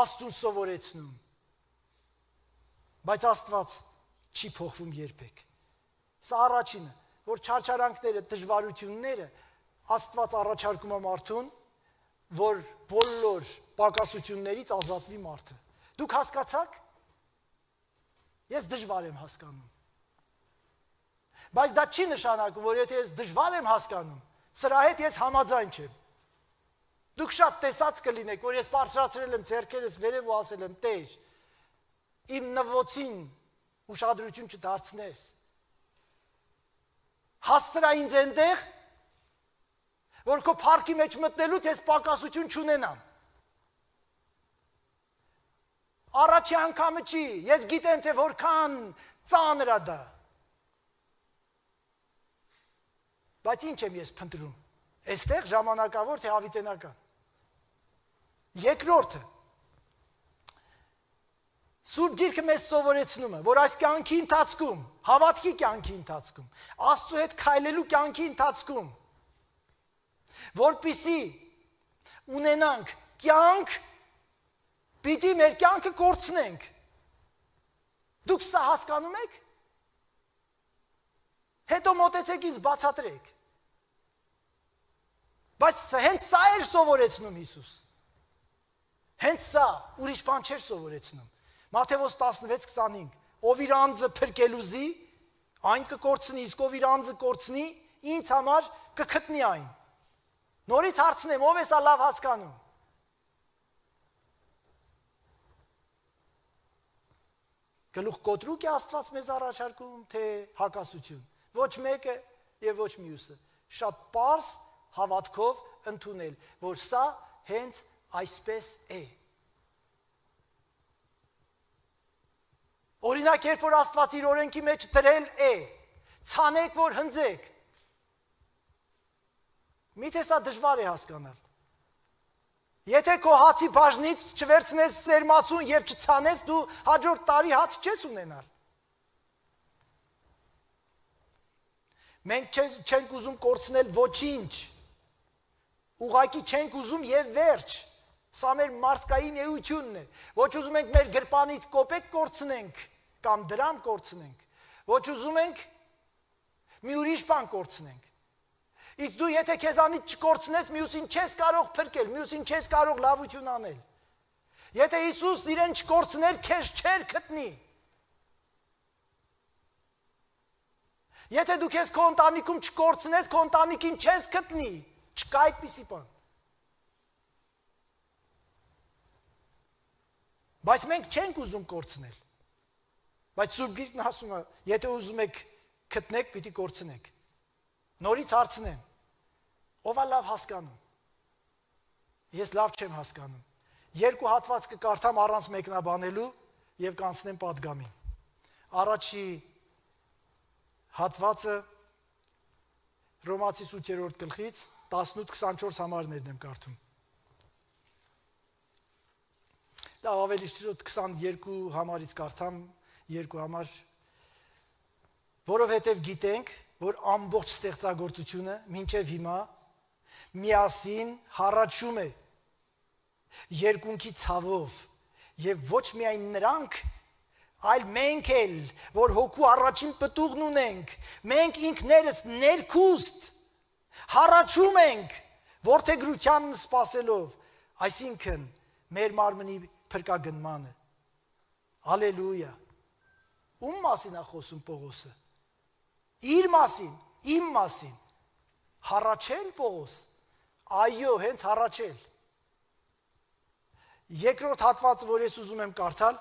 Աստծուն սովորեցնում։ Բայց Աստված չի փոխվում երբեք։ Սա առաջինը, որ չարչարանքները, դժվարությունները Աստված առաջարկում է մարդուն, որ բոլոր պակասություններից ազատվի մարդը։ Դուք հասկացաք։ Ես դժվար եմ հասկանում։ Բայց դա չի նշանակում, որ եթե ես դժվար եմ հասկանում, սրա հետ ես համաձայն չեմ։ Դուք շատ տեսած կլինեք, որ ես բարձրացրել եմ ձեռքերս վերև ու ասել եմ. «Տեր, իմ նվոցին ուշադրություն չդարձնես»։ Հասցրա ինձ այնտեղ, որ քո парքի մեջ մտնելուց ես պակասություն չունենամ։ Առաջի անգամը չի, ես գիտեմ թե որքան ծանր է դա։ Բայց ինչ եմ ես փնտրում։ Այստեղ ժամանակավոր թե հավիտենական։ Երկրորդը Սուրբ Գիրքը մեզ սովորեցնում է, որ այս կյանքի ընթացքում, հավատքի կյանքի ընթացքում, Աստծո հետ քայլելու կյանքի ընթացքում, որpիսի ունենանք կյանք, պիտի մեր կյանքը կորցնենք։ Դուք սա հասկանում եք։ Հետո մտեցեք ինձ բացատրեք։ Բայց հենց սա էր սովորեցնում Հիսուս։ Հենց սա ուրիշ բան չէր սովորեցնում։ Մատթեոս 16:25 ով իր անձը փրկելուզի, այն կկորցնի, իսկ ով իր անձը կորցնի, ինձ համար կգտնի այն։ Նորից հարցնեմ, ով է սա լավ հասկանում։ Գլուխ կոտրուկ է Աստված մեզ առաջարկում, թե հակասություն։ Ոչ մեկը եւ ոչ մյուսը։ Շատ པարս հավատքով ընդունել, որ սա հենց այսպես է։ Օրինակ, երբ որ Աստված իր օրենքի մեջ դրել է, ցանեք որ հնձեք։ Միթե սա դժվար է հասկանալ։ Եթե քո հացի բաժնից չվերցնես սերմացուն եւ չցանես, դու հաջորդ տարի հաց չես ունենալ։ Մենք չենք ուզում կորցնել ոչինչ։ Ուղակի չենք ուզում եւ վերջ։ Սա մեր մարդկային էությունն է։ Ոչ ուզում ենք մեր գրպանից կոպեկ կորցնենք կամ դրամ կորցնենք։ Ոչ ուզում ենք մի ուրիշ բան կորցնենք։ Իսկ դու եթե քեզանից չկորցնես, մյուսին չես կարող փրկել, մյուսին չես կարող լավություն անել։ Եթե Հիսուս իրեն չկորցներ, քեզ չեր գտնի։ Եթե դու քեզ քո ընտանիքում չկորցնես, քո ընտանիքին չես գտնի։ Չկա այդպիսի բան։ Բայց մենք չենք ուզում կորցնել։ Բայց Սուրբ Գիրքն ասում է, եթե ուզում եք գտնեք, պիտի կորցնեք։ Նորից հարցնեմ. ով է լավ հասկանում։ Ես լավ չեմ հասկանում։ Երկու հատված կկարդամ առանց մեկնաբանելու եւ կանցնեմ падգամին։ Առաջի հատվածը Ռոմացի 8-րդ գլխից 18-24 համարներն եմ կարդում։ Դա ավելի շուտ 22 համարից կարդամ, 2 համար, որովհետև գիտենք, որ ամբողջ ստեղծագործությունը մինչև հիմա միասին հառաչում է երկունքի ցավով եւ ոչ միայն նրանք այլ մենք էլ որ հոգու առաջին պտուղն ունենք մենք ինքներս ներքուստ հառաչում ենք որթեգրությանն սпасելով այսինքն մեր մարմնի փրկագնմանը հալելույա ում մասին է խոսում Պողոսը իր մասին իմ մասին հառաչել Պողոս այո հենց հառաչել երկրորդ հատվածը որ ես ուզում եմ կարդալ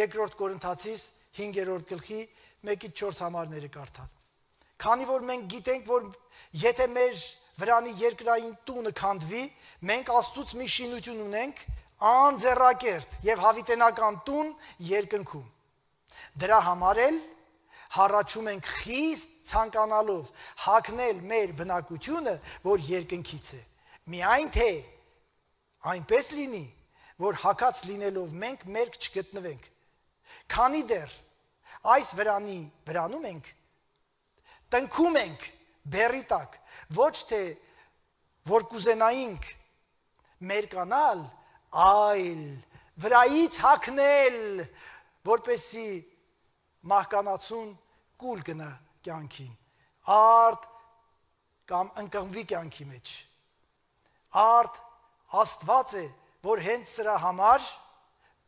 երկրորդ Կորինթացիս 5-րդ գլխի 1-ից 4 համարները կարդալ Քանի որ մենք գիտենք, որ եթե մեր վրանի երկրային տունը քանդվի, մենք Աստծուց մի շինություն ունենք, անձեռակերտ եւ հավիտենական տուն երկնքում։ Դրա համար էլ հառաչում ենք խիստ ցանկանալով հակնել մեր բնակությունը, որ երկնքից է։ Միայն թե այնպես լինի, որ հակած լինելով մենք մերկ չգտնվենք։ Քանի դեռ այս վրանի վրանում ենք տնքում ենք բերի տակ, ոչ թե որ կուզենայինք մերկանալ, այլ վրայից հակնել, որպեսի մահկանացուն կուլ գնա կյանքին, արդ կամ ընկղմվի կյանքի մեջ։ Արդ աստված է, որ հենց սրա համար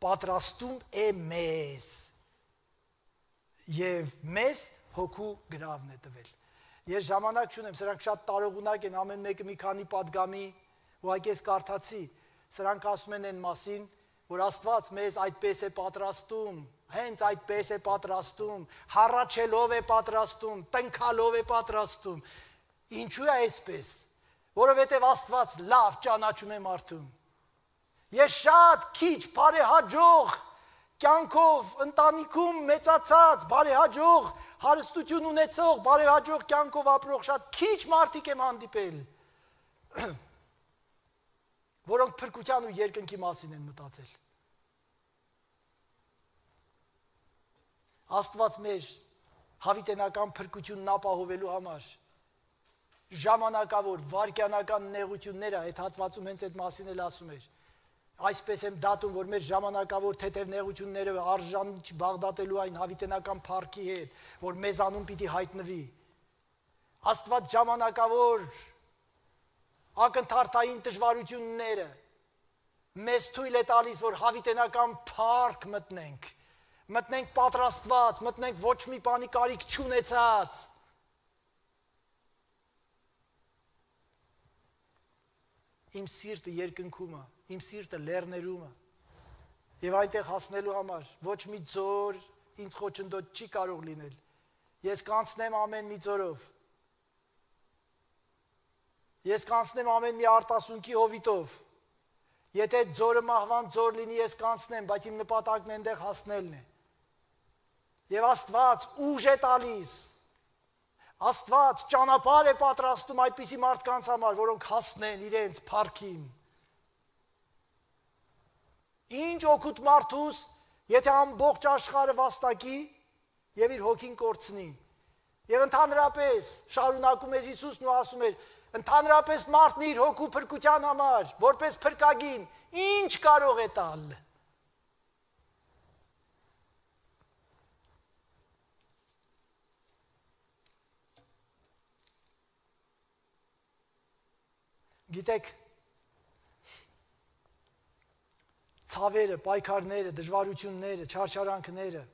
պատրաստում է մեզ։ Եվ մեզ հոգու գրավն է տվել։ Ես ժամանակ չունեմ, սրանք շատ տարողունակ են, ամեն մեկը մի քանի падգամի, ուղղակի ես կարդացի, սրանք ասում են այն մասին, որ Աստված մեզ այդպես է պատրաստում, հենց այդպես է պատրաստում, հառաչելով է պատրաստում, տնքալով է պատրաստում։ Ինչու է այսպես։ Որովհետև Աստված լավ ճանաչում է մարդուն։ Ես շատ քիչ բարեհաջող կյանքով, ընտանիքում մեծացած, բարեհաջող, հարստություն ունեցող, բարեհաջող կյանքով ապրող շատ քիչ մարդիկ եմ հանդիպել, որոնք փրկության ու երկնքի մասին են մտածել։ Աստված մեր հավիտենական փրկությունն ապահովելու համար ժամանակավոր վարքյանական նեղությունները այդ հատվածում հենց այդ մասին էլ ասում էր այսպես եմ դատում, որ մեր ժամանակավոր թեթև նեղությունները արժան չբաղդատելու այն հավիտենական փառքի հետ, որ մեզանում պիտի հայտնվի։ Աստված ժամանակավոր ակնթարթային դժվարությունները մեզ թույլ է տալիս, որ հավիտենական փառք մտնենք։ Մտնենք պատրաստված, մտնենք ոչ մի բանի կարիք չունեցած իմ սիրտը երկնքումը, իմ սիրտը լեռներումը։ Եվ այնտեղ հասնելու համար ոչ մի ձոր ինձ խոչընդոտ չի կարող լինել։ Ես կանցնեմ ամեն մի ձորով։ Ես կանցնեմ ամեն մի արտասունքի հովիտով։ Եթե ձորը մահվան ձոր լինի, ես կանցնեմ, բայց իմ նպատակն այնտեղ հասնելն է։ Եվ Աստված ուժ է տալիս Աստված ճանապարհ է պատրաստում այդպիսի մարդկանց համար, որոնք հասնեն իրենց փառքին։ Ինչ օգուտ մարդուս, եթե ամբողջ աշխարհը վաստակի եւ իր հոգին կորցնի։ Եվ ընդհանրապես շարունակում էր Հիսուսն ու ասում էր. Ընդհանրապես մարդն իր հոգու փրկության համար, որպես փրկագին, ինչ կարող է տալ։ Գիտեք, ցավերը, պայքարները, դժվարությունները, չարչարանքները,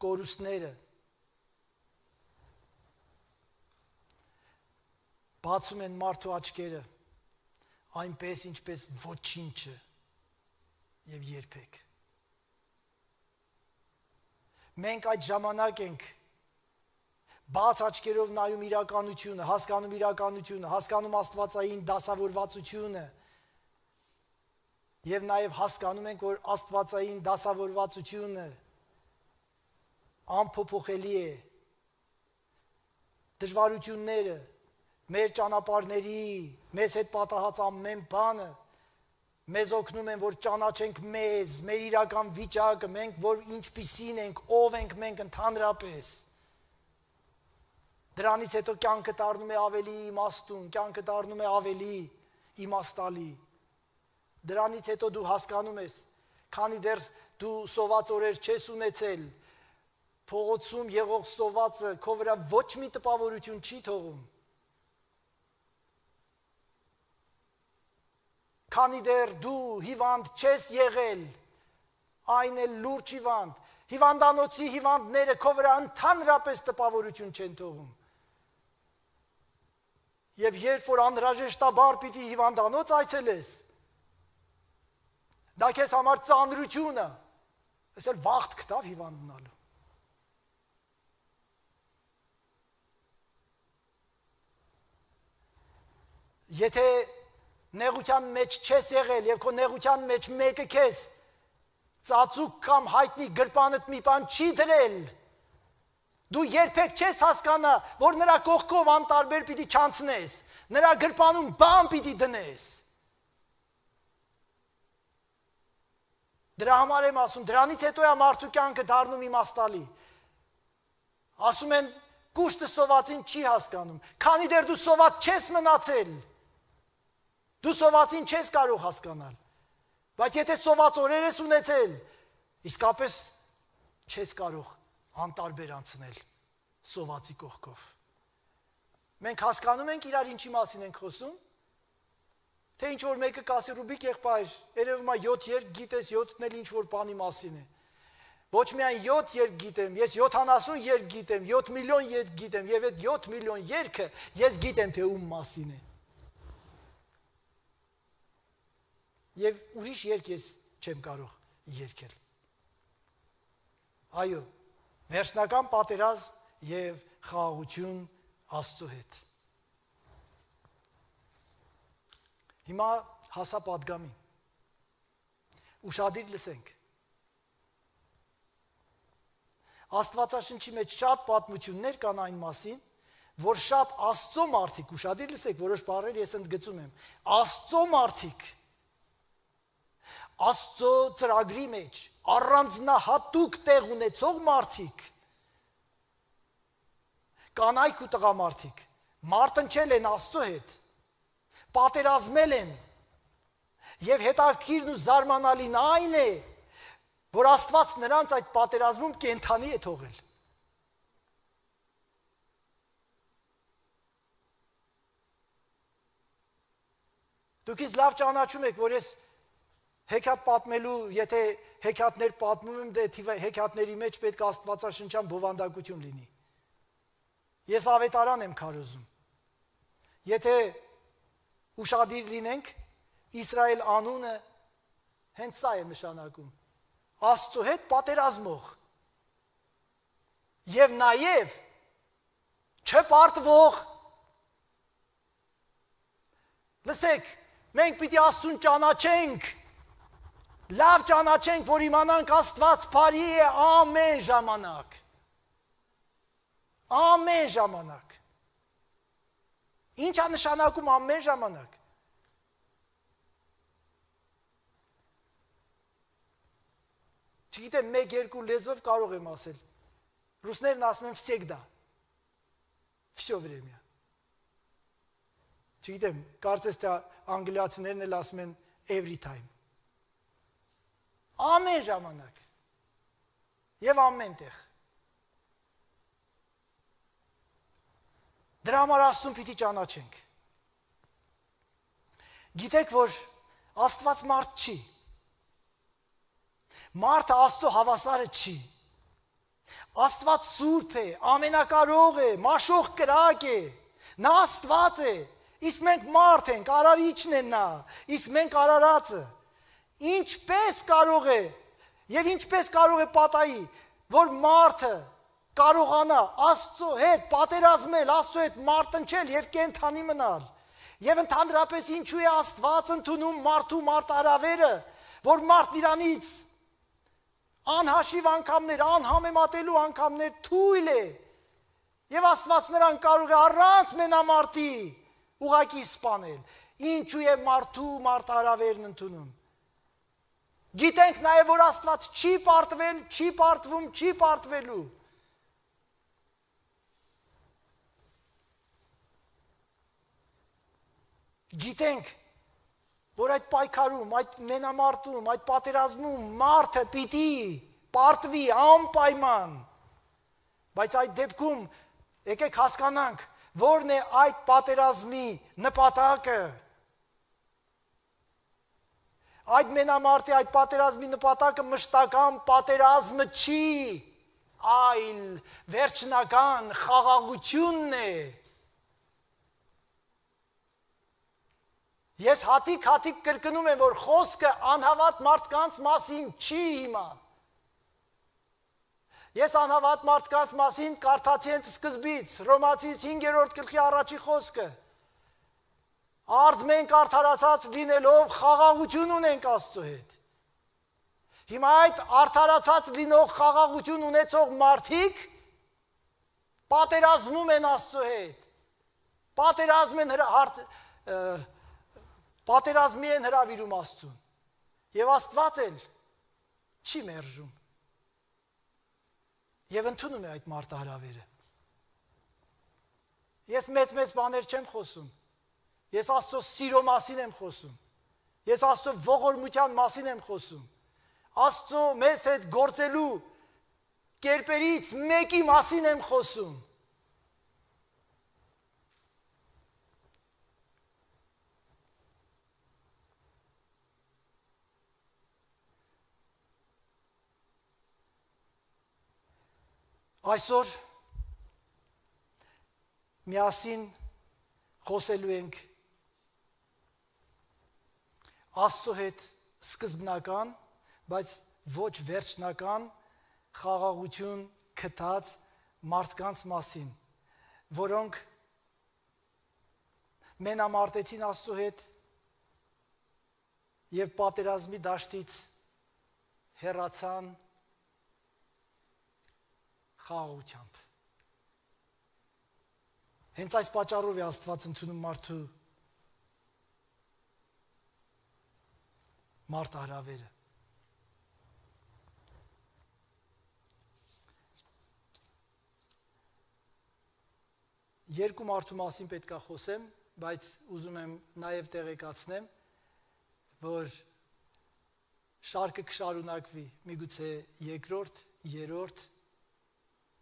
կորուստները բացում են մարդու աչքերը այնպես ինչպես ոչինչը եւ երբեք մենք այդ ժամանակ ենք բաց աչքերով նայում իրականությունը, հասկանում իրականությունը, հասկանում Աստվածային դասավորվածությունը եւ նաեւ հասկանում ենք, որ Աստվածային դասավորվածությունը անփոփոխելի է։ Դժվարությունները, մեր ճանապարհների, մեզ հետ պատահած ամեն բանը մեզ օգնում են, որ ճանաչենք մեզ, մեր իրական վիճակը, մենք որ ինչպիսին ենք, ով ենք մենք ընդհանրապես։ Դրանից հետո կյանքը դառնում է ավելի իմաստուն, կյանքը դառնում է ավելի իմաստալի։ Դրանից հետո դու հասկանում ես, քանի դեռ դու սոված օրեր չես ունեցել, փողոցում եղող սովածը քո վրա ոչ մի տպավորություն չի թողում։ Քանի դեռ դու հիվանդ չես եղել, այն էլ լուրջ հիվանդ, հիվանդանոցի հիվանդները քո վրա ընդհանրապես տպավորություն չեն թողում։ Եվ երբ որ անհրաժեշտաբար պիտի հիվանդանոց այցելես, դա քեզ համար ծանրություն է։ Այսօր վախտ կտավ հիվանդանալու։ Եթե նեղության մեջ չես եղել եւ քո նեղության մեջ մեկը քեզ ծածուկ կամ հայտնի գրպանդ մի բան չի դրել դու երբեք չես հասկանա որ նրա կողքով անտարբեր պիտի չանցնես նրա գրպանում բան պիտի դնես դրա համար եմ ասում դրանից հետո է մարդու կյանքը դառնում իմաստալի ասում են կուշտը սովածին չի հասկանում քանի դեռ դու սոված չես մնացել Դու սովածին չես կարող հասկանալ։ Բայց եթե սոված օրեր ես ունեցել, իսկապես չես կարող անտարբեր անցնել սովածի կողքով։ Մենք հասկանում ենք իրար ինչի մասին ենք խոսում։ Թե ինչ որ մեկը կասի Ռուբիկ եղբայր, երևում է 7 երկ գիտես 7-ն էլ ինչ որ բանի մասին է։ Ոչ միայն 7 երկ գիտեմ, ես 70 երկ գիտեմ, 7 միլիոն երկ գիտեմ, եւ այդ 7 միլիոն երգը ես գիտեմ թե ում մասին է։ եւ ուրիշ երկ ես չեմ կարող երկել։ Այո, վերջնական պատերազմ եւ խաղաղություն Աստծո հետ։ Հիմա հասա падգամին։ Ուշադիր լսենք։ Աստվածաշնչի մեջ շատ պատմություններ կան այն մասին, որ շատ Աստծո մարդիկ, ուշադիր լսեք, որոշ բառեր ես ընդգծում եմ։ Աստծո մարդիկ Աստծո ծրագրի մեջ առանձնահատուկ տեղ ունեցող մարդիկ կանայք ու տղամարդիկ մարտնչել են Աստծո հետ պատերազմել են եւ հետարքիրն ու զարմանալին այն է որ Աստված նրանց այդ պատերազմում կենթանի է թողել Դուք ինձ լավ ճանաչում եք, որ ես հեքիաթ պատմելու, եթե հեքիաթներ պատմում եմ, դե հեքիաթների մեջ պետք է աստվածաշնչյան բովանդակություն լինի։ Ես ավետարան եմ քարոզում։ Եթե ուշադիր լինենք, Իսրայել անունը հենց սա է նշանակում։ Աստծո հետ պատերազմող։ Եվ նաև չպարտվող։ Լսեք, մենք պիտի Աստծուն ճանաչենք լավ ճանաչենք, որ իմանանք Աստված բարի է ամեն ժամանակ։ Ամեն ժամանակ։ Ինչ է նշանակում ամեն ժամանակ։ Չգիտեմ, մեկ երկու լեզվով կարող եմ ասել։ Ռուսներն ասում են всегда։ Всё время։ Չգիտեմ, կարծես թե անգլիացիներն էլ ասում են every time Ամեն ժամանակ։ Եվ ամենտեղ։ Դրա համար Աստծուն պիտի ճանաչենք։ Գիտեք, որ Աստված մարդ չի։ Մարդը Աստծո հավասարը չի։ Աստված սուրբ է, ամենակարող է, մաշող կրակ է։ Նա Աստված է։ Իսկ մենք մարդ ենք, արարիչն է նա, իսկ մենք արարածը ինչպես կարող է եւ ինչպես կարող է պատահի, որ մարդը կարողանա Աստծո հետ պատերազմել, Աստծո հետ մարտնչել եւ կենթանի մնալ։ Եվ ընդհանրապես ինչու է Աստված ընդունում մարդու մարտարավերը, որ մարդն իրանից անհաշիվ անգամներ, անհամեմատելու անգամներ թույլ է։ Եվ Աստված նրան կարող է առանց մենամարտի ուղակի սپانել։ Ինչու է մարդու մարտարավերն ընդունում։ Գիտենք նաև որ Աստված չի պարտվել, չի պարտվում, չի պարտվելու։ Գիտենք որ այդ պայքարում, այդ մենամարտում, այդ պատերազմում մարդը պիտի պարտվի անպայման։ Բայց այդ դեպքում եկեք հասկանանք, որն է այդ պատերազմի նպատակը։ Այդ մենամարտի այդ պատերազմի նպատակը մշտական պատերազմը չի, այլ վերջնական խաղաղությունն է։ Ես հատիկ-հատիկ կրկնում եմ, որ խոսքը անհավատ մարդկանց մասին չի հիմա։ Ես անհավատ մարդկանց մասին կարդացի հենց սկզբից, Ռոմացիս 5-րդ գլխի առաջի խոսքը։ Արդ մենք արդարացած լինելով խաղաղություն ունենք Աստծո հետ։ Հիմա այդ արդարացած լինող խաղաղություն ունեցող մարդիկ պատերազմում են Աստծո հետ։ Պատերազմ են հարդ պատերազմի են հravirում Աստծուն։ Եվ Աստված էլ չի մերժում։ Եվ ընդունում է այդ մարտահրավերը։ Ես մեծ-մեծ բաներ չեմ խոսում։ Ես Աստծո սիրո մասին եմ խոսում։ Ես Աստծո ողորմության մասին եմ խոսում։ Աստծո մեզ հետ գործելու կերպերից մեկի մասին եմ խոսում։ Այսօր միասին խոսելու ենք Աստծո հետ սկզբնական, բայց ոչ վերջնական խաղաղություն կթած մարդկանց մասին, որոնք մենամարտեցին Աստծո հետ եւ պատերազմի դաշտից հեռացան խաղաղությամբ։ Հենց այս պատճառով է Աստված ընդունում մարդու մարդ հարավերը։ Երկու մարդու մասին պետքա խոսեմ, բայց ուզում եմ նաև տեղեկացնեմ, որ շարքը կշարունակվի միգուցե երկրորդ, երրորդ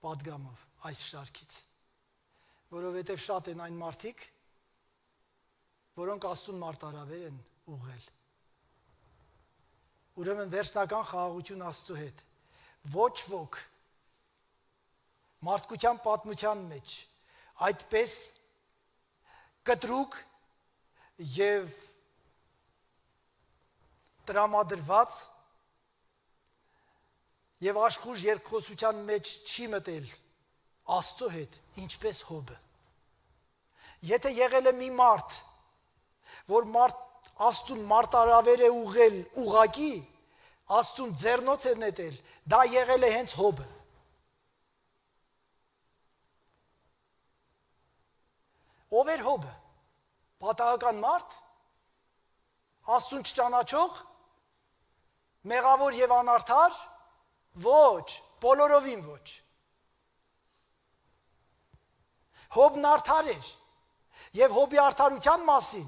падգամով այս շարքից որովհետև շատ են այն մարդիկ որոնք աստուն մարտարավեր են ուղղել Ուրեմն վերջնական խաղաղություն Աստծո հետ։ Ոչ ոք մարդկության պատմության մեջ այդպես կտրուկ եւ տրամադրված եւ աշխուժ երկխոսության մեջ չի մտել Աստծո հետ, ինչպես հոբը։ Եթե եղել է մի մարդ, որ մարդ Աստուն մարտարավեր է ուղել ուղակի, Աստուն ձեռնոց է նետել, դա եղել է հենց հոբը։ Ով էր հոբը։ Պատահական մարդ, Աստուն չճանաչող, մեղավոր եւ անարդար, Ոչ, բոլորովին ոչ։ Հոբն արդար էր եւ հոբի արդարության մասին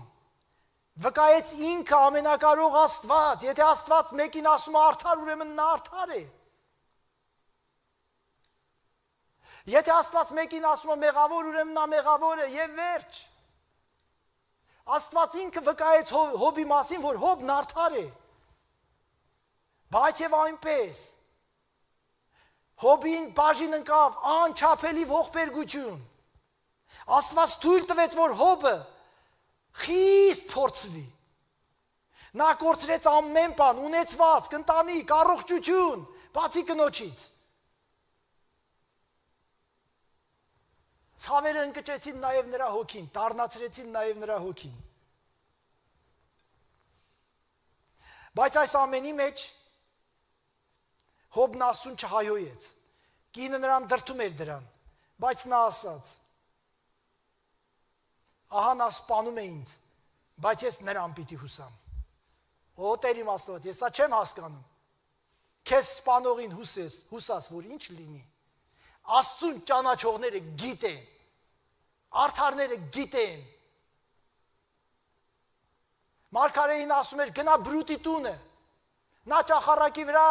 վկայեց ինքը ամենակարող Աստված, եթե Աստված մեկին ասում է արդար, ուրեմն նա արդար է։ Եթե Աստված մեկին ասում է մեղավոր, ուրեմն նա մեղավոր է եւ վերջ։ Աստված ինքը վկայեց հոբի մասին, որ հոբն արդար է։ Բայց եւ այնպես Հոբին բաժին ընկավ անչափելի ողբերգություն։ Աստված թույլ տվեց, որ հոբը խիստ փորձվի։ Նա կորցրեց ամեն բան, ունեցված, կընտանիք, առողջություն, բացի կնոջից։ Ցավերը ընկճեցին նաև նրա հոգին, դառնացրեցին նաև նրա հոգին։ Բայց այս ամենի մեջ Հոբն Աստուն չհայոյեց։ Կինը նրան դրթում էր դրան, բայց նա ասաց ահա նա սպանում է ինձ, բայց ես նրան պիտի հուսամ։ Օ Տեր իմ Աստված, ես սա չեմ հասկանում։ Քեզ սպանողին հուսես, հուսաս, որ ինչ լինի։ Աստծուն ճանաչողները գիտեն։ Արթարները գիտեն։ Մարգարեին ասում էր գնա բրուտի տունը։ Նա ճախարակի վրա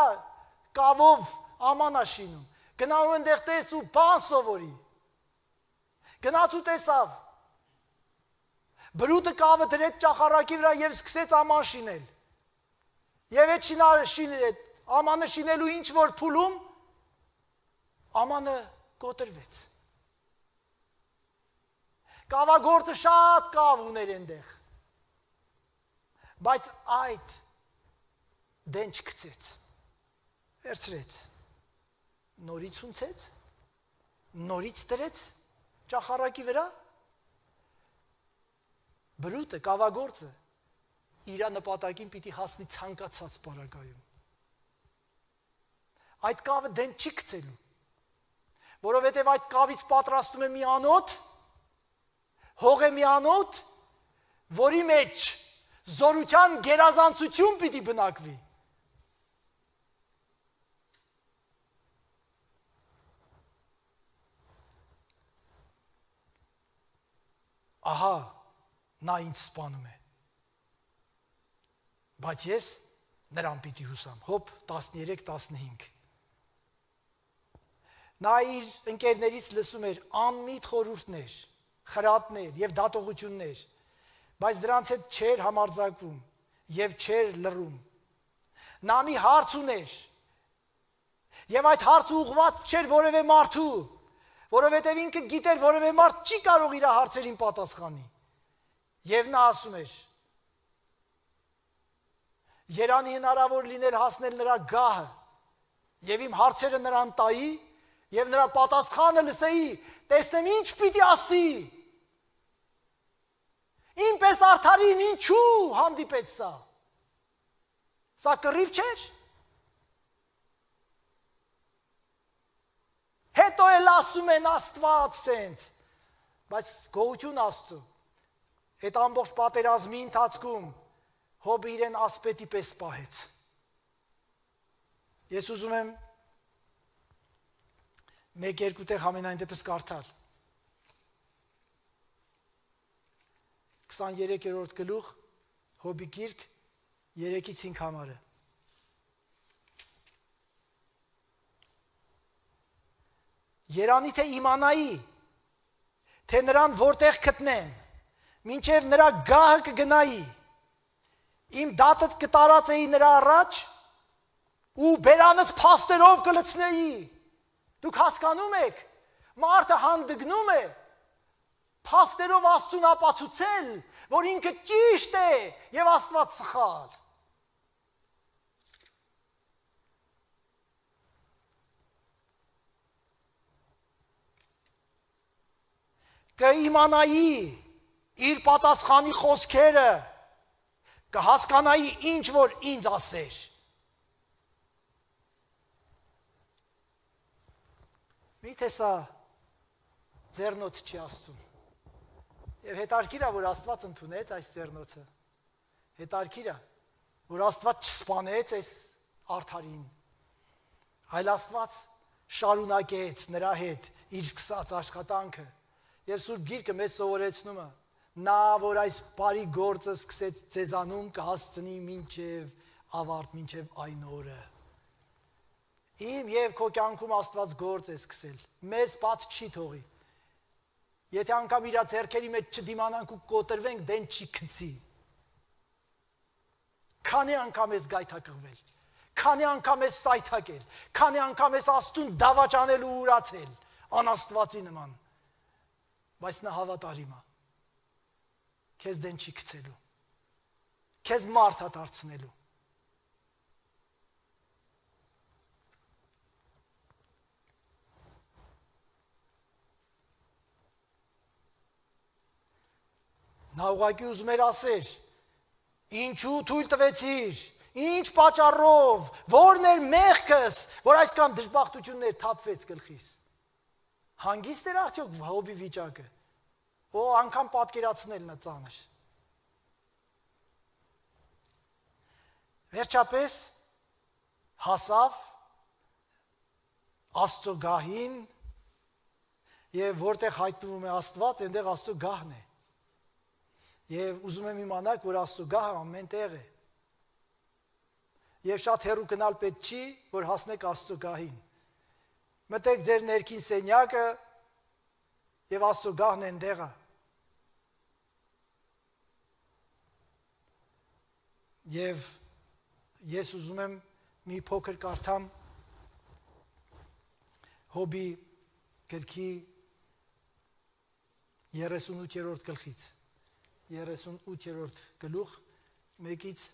կավով ամանա շինում։ Գնա ու ընդեղ տես ու բան սովորի։ Գնաց ու տեսավ Բրուտը կավը դրեց ճախարակի վրա եւ սկսեց աման շինել։ Եվ այդ շինարը շինել, ամանը շինելու ինչ որ փուլում ամանը կոտրվեց։ Կավագործը շատ կավ ուներ այնտեղ։ Բայց այդ դեն չգցեց։ Վերցրեց նորից ունցեց, նորից դրեց ճախարակի վրա։ Բրուտը, կավագործը իր նպատակին պիտի հասնի ցանկացած պարագայում։ Այդ կավը դեն չի գցելու, որովհետև այդ կավից պատրաստում է մի անոթ, հող է մի անոթ, որի մեջ զորության գերազանցություն պիտի բնակվի։ ահա նա ինձ սպանում է։ Բայց ես նրան պիտի հուսամ։ Հոբ 13-15 Նա իր ընկերներից լսում էր անմիտ խորհուրդներ, խրատներ եւ դատողություններ, բայց դրանց հետ չէր համարձակվում եւ չէր լռում։ Նա մի հարց ուներ։ Եվ այդ հարցը ուղղված չէր որևէ մարդու, որովհետև ինքը գիտեր, որևէ մարդ չի կարող իր հարցերին պատասխանել։ Եվ նա ասում էր. Երանի հնարավոր լիներ հասնել նրա գահը եւ իմ հարցերը նրան տայի եւ նրա պատասխանը լսեի, տեսնեմ ինչ պիտի ասի։ Ինչպես արդարին ինչու հանդիպեց սա։ Սա կռիվ չէր։ Հետո էլ ասում են Աստված սենց։ Բայց գողություն Աստծո։ Այդ ամբողջ պատերազմի ընթացքում հոբը իրեն ասպետի պես պահեց։ Ես ուզում եմ մեկ երկու տեղ ամենայն դեպս կարդալ։ 23-րդ գլուխ հոբի գիրք 3-ից 5 համարը Երանի թե իմանայի, թե նրան որտեղ գտնեմ, մինչև նրա գահը կգնայի։ Իմ դատը կտարած էի նրա առաջ ու բերանս փաստերով կլցնեի։ Դուք հասկանում եք, մարդը հանդգնում է փաստերով Աստծուն ապացուցել, որ ինքը ճիշտ է եւ Աստված սխալ։ կիմանայի իր պատասխանի խոսքերը, կհասկանայի ինչ որ ինձ ասեր։ Միթե սա ձեռնոց չի աստծում։ Եվ հետարքիր է, որ Աստված ընդունեց այս ձեռնոցը։ Հետարքիր է, որ Աստված չսպանեց այս արթարին։ Այլ Աստված շարունակեց նրա հետ իր սկսած աշխատանքը Եվ Սուրբ Գիրքը մեզ սովորեցնում է նա որ այս բարի գործը սկսեց ցեզանում կհասցնի մինչև ավարտ մինչև այն օրը իմ եւ քո կյանքում Աստված գործ է սկսել մեզ բաց չի թողի եթե անգամ իր ձեռքերի մեջ չդիմանանք ու կոտրվենք դեն չի քցի քանի անգամ ես գայթակղվել քանի անգամ ես սայթակել քանի անգամ ես աստուն դավաճանել ու ուրացել անաստվածի նման բայց նա հավատարիմ է քեզ դեն չի գցելու քեզ մարդ է դարձնելու նա ուղակի ուզում էր ասեր ինչու թույլ տվեցիր ինչ պատճառով որն էր մեղքս որ այսքան դժբախտություններ թափվեց գլխիս Հանգիստ էր արդյոք Հոբի վիճակը։ Օ անգամ պատկերացնելն է ծանր։ Վերջապես հասավ Աստծո գահին եւ որտեղ հայտնվում է Աստված, այնտեղ Աստծո գահն է։ Եվ ուզում եմ իմանալ, որ Աստծո գահը ամեն տեղ է։ Եվ շատ հեռու գնալ պետք չի, որ հասնեք Աստծո գահին։ Մտեք ձեր ներքին սենյակը եւ Աստծո գահն է։ Եվ ես ուզում եմ մի փոքր կարդամ Հոբի գրքի 38-րդ գլխից 38-րդ գլուխ 1-ից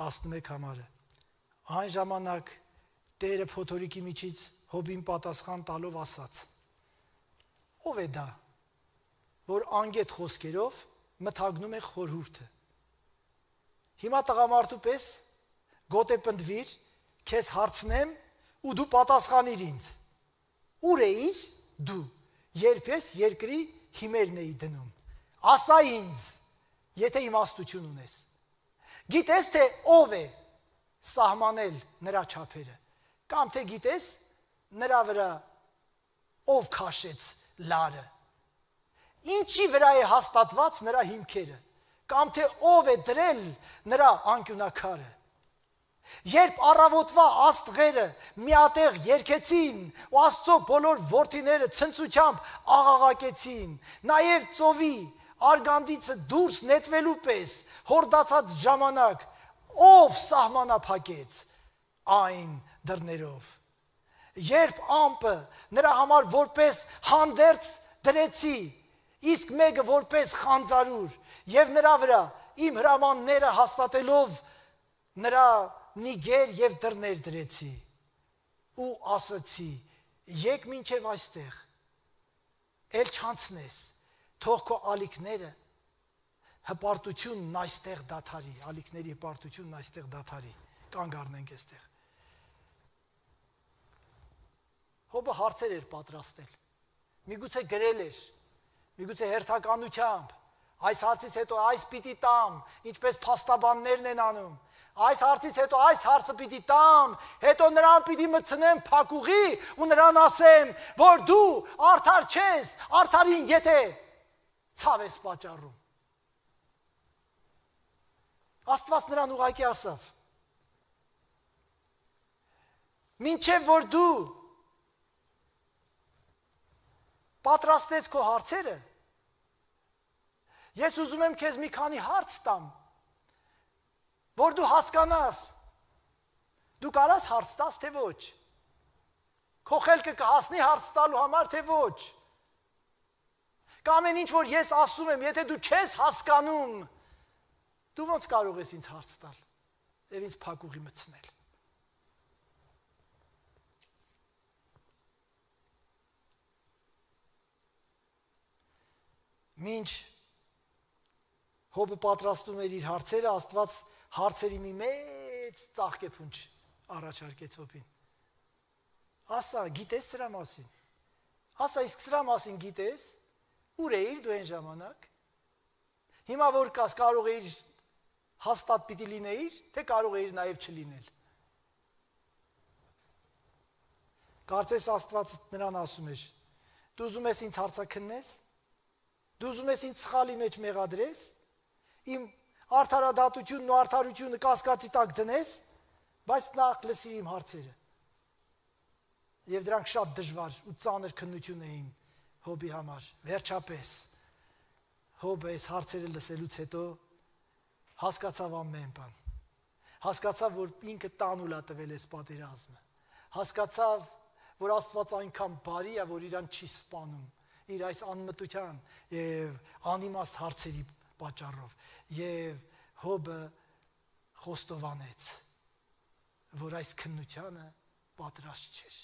11 համարը այն ժամանակ Տերը փոթորիկի միջից հոբին պատասխան տալով ասաց ով է դա որ անգետ խոսքերով մթագնում է խորհուրդը հիմա տղամարդու պես գոտե պնդվիր քեզ հարցնեմ ու դու պատասխանիր ինձ ուր էիր դու երբ ես երկրի հիմերն էի դնում։ Ասա ինձ, եթե իմաստություն ունես։ Գիտես թե ով է սահմանել նրա ճափերը, կամ թե գիտես նրա վրա ով քաշեց լարը։ Ինչի վրա է հաստատված նրա հիմքերը, կամ թե ով է դրել նրա անկյունակարը։ Երբ առավոտվա աստղերը միատեղ երկեցին ու Աստծո բոլոր ворթիները ցնծությամբ աղաղակեցին, նաև ծովի արգանդիցը դուրս նետվելու պես հորդացած ժամանակ ով սահմանափակեց այն դռներով երբ ամպը նրա համար որպես հանդերձ դրեցի իսկ մեկը որպես խանձարուր եւ նրա վրա իմ հրամանները հաստատելով նրա նիգեր եւ դռներ դրեցի ու ասացի եկ մինչև այստեղ ել չանցնես թող քո ալիքները հպարտությունն այստեղ դաթարի ալիքների հպարտությունն այստեղ դաթարի կանգ առնենք այստեղ հոբը հարցեր էր պատրաստել միգուցե գրել էր միգուցե հերթականությամբ այս հարցից հետո այս պիտի տամ ինչպես փաստաբաններն են անում Այս հարցից հետո այս հարցը պիտի տամ, հետո նրան պիտի մցնեմ փակուղի ու նրան ասեմ, որ դու արդար չես, արդարին եթե ցավ ես պատճառում։ Աստված նրան ուղակի ասավ. Մինչև որ դու պատրաստես քո հարցերը, ես ուզում եմ քեզ մի քանի հարց տամ որ դու հասկանաս դու կարաս հարց տաս թե ոչ քո խելքը կհասնի հարց տալու համար թե ոչ կամ այն ինչ որ ես ասում եմ եթե դու չես հասկանում դու ոնց կարող ես ինձ հարց տալ եւ ինձ փակուղի մտցնել Մինչ Հոբը պատրաստում էր իր հարցերը, Աստված հարցերի մի մեծ ծաղկեփունջ առաջարկեց հոբին։ Ասա, գիտես սրա մասին։ Ասա, իսկ սրա մասին գիտես։ Ուր էիր դու այն ժամանակ։ Հիմա որ կաս կարող էիր հաստատ պիտի լինեիր, թե կարող էիր նաև չլինել։ Կարծես Աստված նրան ասում էր. Դու ուզում ես ինձ հարցակնես։ Դու ուզում ես ինձ սխալի մեջ մեղադրես, իմ արդարադատությունն ու արդարությունը կասկածի տակ դնես, բայց նախ լսիր իմ հարցերը։ Եվ դրանք շատ դժվար ու ծանր քննություն էին հոբի համար։ Վերջապես հոբը այս հարցերը լսելուց հետո հասկացավ ամեն բան։ Հասկացավ, որ ինքը տանուլա տվել էս պատերազմը։ Հասկացավ, որ Աստված այնքան բարի է, որ իրան չի սպանում իր այս անմտության եւ անիմաստ հարցերի պատճառով եւ հոբը խոստովանեց որ այս քննությանը պատրաստ չէր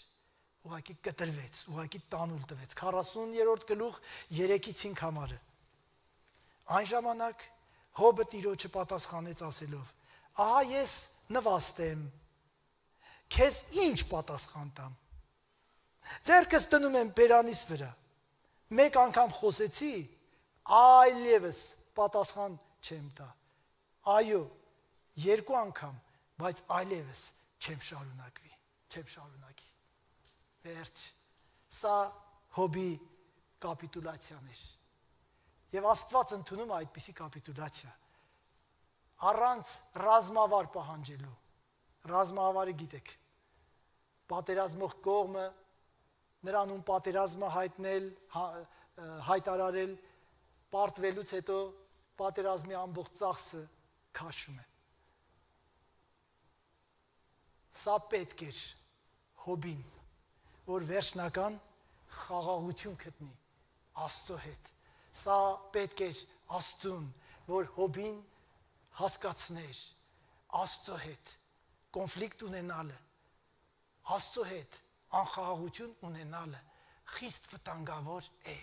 ուղակի կտրվեց ուղակի տանուլ տվեց 40-րդ գլուխ 3-ից 5 համարը այն ժամանակ հոբը տիրոջը պատասխանեց ասելով. Ահա ես նվաստեմ քեզ ինչ պատասխան տամ ձերքս տնում եմ բերանիս վրա մեկ անգամ խոսեցի այլևս պատասխան չեմ տա։ Այո, երկու անգամ, բայց այլևս չեմ շարունակվի, չեմ շարունակի։ Վերջ։ Սա հոբի կապիտուլացիան էր։ Եվ Աստված ընդունում է այդպիսի կապիտուլացիա առանց ռազմավար պահանջելու։ Ռազմավարը գիտեք։ Պատերազմող կողմը նրանում պատերազմը հայտնել, հա, հայտարարել, պարտվելուց հետո պատերազմի ամբողջ ծախսը քաշում է։ Սա պետք էր հոբին, որ վերջնական խաղաղություն գտնի Աստծո հետ։ Սա պետք էր Աստծուն, որ հոբին հասկացներ Աստծո հետ կոնֆլիկտ ունենալը, Աստծո հետ անխաղաղություն ունենալը խիստ վտանգավոր է։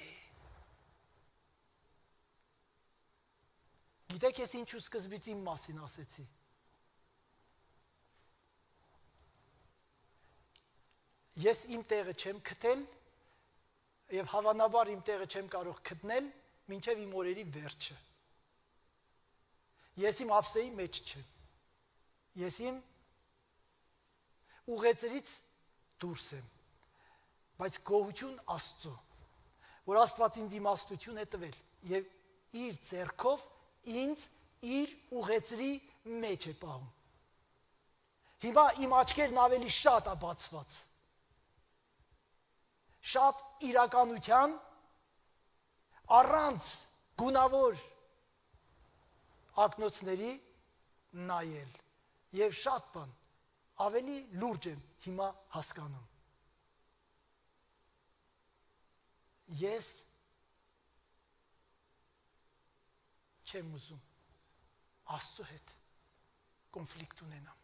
Գիտեք, ես ինչու սկզբից իմ մասին ասեցի։ Ես իմ տեղը չեմ գտել եւ հավանաբար իմ տեղը չեմ կարող գտնել մինչեւ իմ օրերի վերջը։ Ես իմ ապսեի մեջ չեմ։ Ես իմ ուղեցրից դուրս եմ։ Բայց գոհություն Աստծո, որ Աստված ինձ իմաստություն է տվել եւ իր ձեռքով ինձ իր ուղեցրի մեջ է պահում։ Հիմա իմ աչքերն ավելի շատ է բացված։ Շատ իրականության առանց գունավոր ակնոցների նայել եւ շատ բան ավելի լուրջ եմ հիմա հասկանում։ Ես չեմ ուզում Աստծո հետ կոնֆլիկտ ունենամ։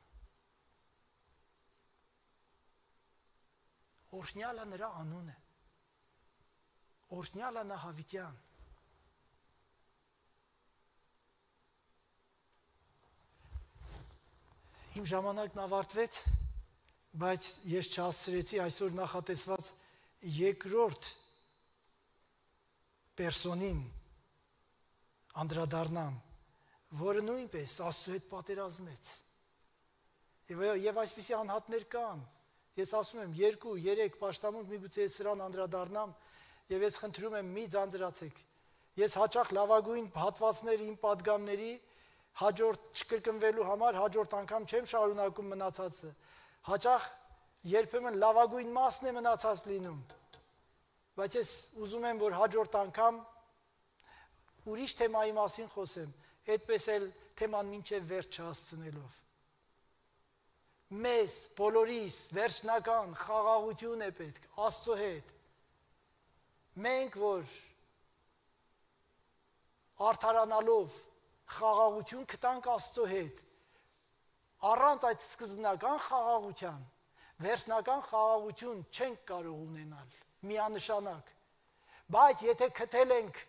Օրհնյալը նրա անունը։ Օրհնյալը նա Հավիտյան։ Իմ ժամանակն ավարտվեց բայց ես չհասցրեցի այսօր նախատեսված երկրորդ պերսոնին անդրադառնամ, որը նույնպես Աստծո հետ պատերազմեց։ Եվ եւ այսպիսի անհատներ կան։ Ես ասում եմ 2-3 աշտամունք միգուցե ես սրան անդրադառնամ եւ ես խնդրում եմ մի ձանձրացեք։ Ես հաճախ լավագույն հատվածներ իմ падգամների հաջորդ չկրկնվելու համար հաջորդ անգամ չեմ շարունակում մնացածը հաճախ երբեմն լավագույն մասն է մնացած լինում։ Բայց ես ուզում եմ, որ հաջորդ անգամ ուրիշ թեմայի մասին խոսեմ, այդպես էլ թեման մինչև վերջ չհասցնելով։ Մեզ բոլորիս վերջնական խաղաղություն է պետք Աստծո հետ։ Մենք որ արդարանալով խաղաղություն կտանք Աստծո հետ, առանց այդ սկզբնական խաղաղության վերջնական խաղաղություն չենք կարող ունենալ միանշանակ բայց եթե քթել ենք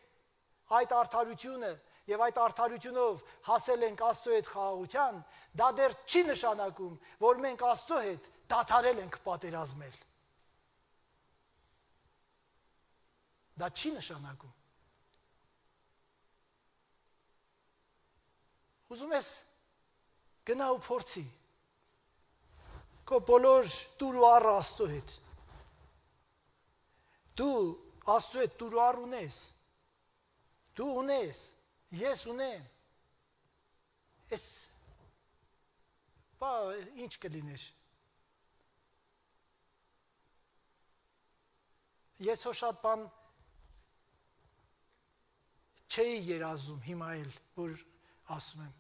այդ արդարությունը եւ այդ արդարությունով հասել ենք Աստծո հետ խաղաղության դա դեռ չի նշանակում որ մենք Աստծո հետ դադարել ենք պատերազմել դա չի նշանակում ուզում ես գնա ու փորձի քո բոլոր դուր ու առ Աստծո հետ դու Աստծո հետ դուր ու առ ունես դու ունես ես ունեմ ես բա ինչ կլիներ ես հո շատ բան չէի երազում հիմա էլ որ ասում եմ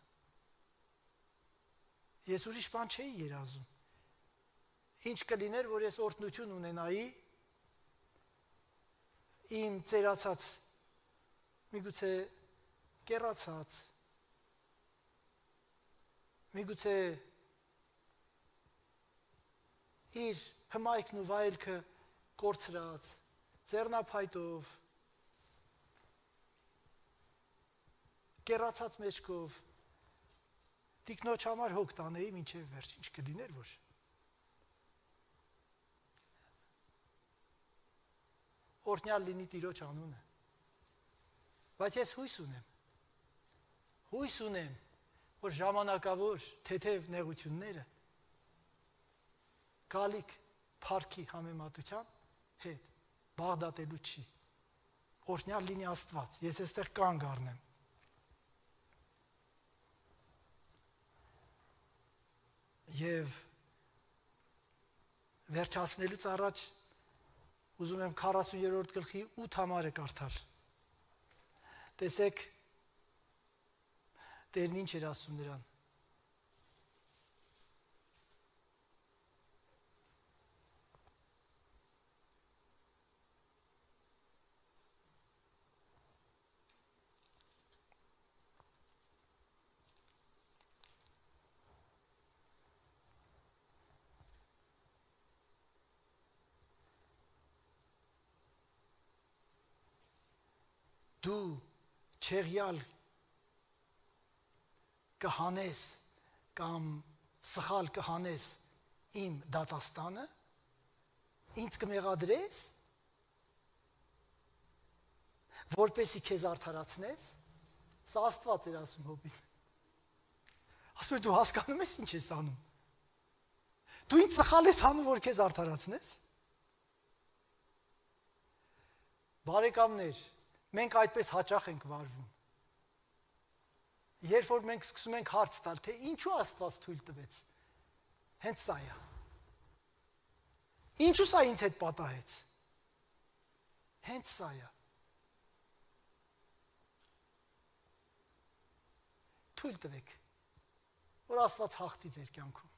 Ես ուրիշ բան չէի երազում։ Ինչ կլիներ, որ ես օրտնություն ունենայի իմ ծերացած միգուցե կերացած միգուցե իր հմայքն ու վայելքը կորցրած ձեռնափայտով կերացած մեջքով Տիկնոջ համար հոգ տանեի մինչև վերջ, ինչ կլիներ որ։ Օրհնյալ լինի Տիրոջ անունը։ Բայց ես հույս ունեմ։ Հույս ունեմ, որ ժամանակավոր թեթև նեղությունները գալիք փառքի համեմատության հետ բաղդատելու չի։ Օրհնյալ լինի Աստված։ Ես այստեղ կանգ առնեմ։ Եվ վերջացնելուց առաջ ուզում եմ 40-րդ գլխի 8 համարը կարդալ։ Տեսեք Տերն ինչ էր ասում նրան։ դու չեղյալ կհանես կամ սխալ կհանես իմ դատաստանը ինձ կմեղադրես որպեսի քեզ արդարացնես սա աստված էր ասում հոբին ասում է դու հասկանում ես ինչ ես անում դու ինձ սխալ ես անում որ քեզ արդարացնես բարեկամներ Մենք այդպես հաճախ ենք վարվում։ Երբ որ մենք սկսում ենք հարց տալ, թե ինչու Աստված թույլ տվեց։ Հենց սա է։ Ինչու սա ինձ հետ պատահեց։ Հենց սա է։ Թույլ տվեք, որ Աստված հաղթի ձեր կյանքում։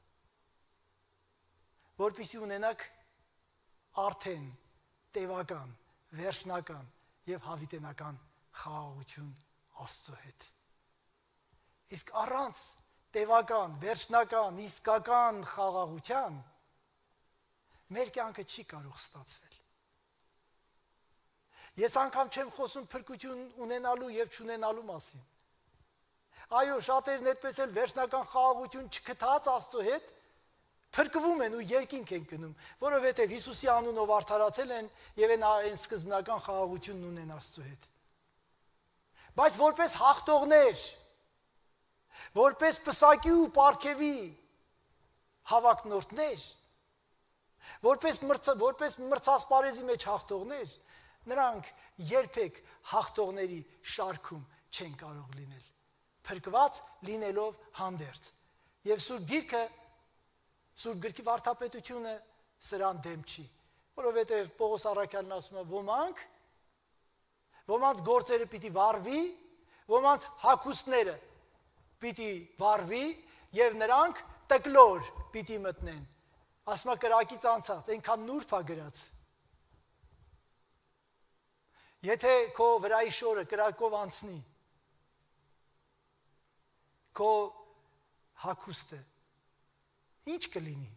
Որպիսի ունենաք արդեն տևական, վերջնական եւ հավիտենական խաղաղություն Աստծո հետ։ Իսկ առանց տևական, վերջնական, իսկական խաղաղության մեր կյանքը չի կարող ստացվել։ Ես անգամ չեմ խոսում փրկություն ունենալու եւ չունենալու մասին։ Այո, շատերն այդպես էլ վերջնական խաղաղություն չգտած Աստծո հետ փրկվում են ու երկինք են գնում, որովհետև Հիսուսի անունով արդարացել են եւ այն այն սկզբնական խաղաղությունն ունեն Աստծո հետ։ Բայց որպես հաղթողներ, որպես պսակի ու պարքևի հավակնորդներ, որպես մրց, որպես մրցասպարեզի մեջ հաղթողներ, նրանք երբեք հաղթողների շարքում չեն կարող լինել։ Փրկված լինելով հանդերձ։ Եվ Սուրբ Գիրքը Սուրբ գրքի վարդապետությունը սրան դեմ չի, որովհետև Պողոս Արաքյանն ասում է ոմանք ոմանց գործերը պիտի վարվի, ոմանց հակուսները պիտի վարվի եւ նրանք տկլոր պիտի մտնեն։ Ասում է կրակից անցած, այնքան նուրբ է գրած։ Եթե քո վրայի շորը կրակով անցնի, քո հակուստը Ինչ կլինի։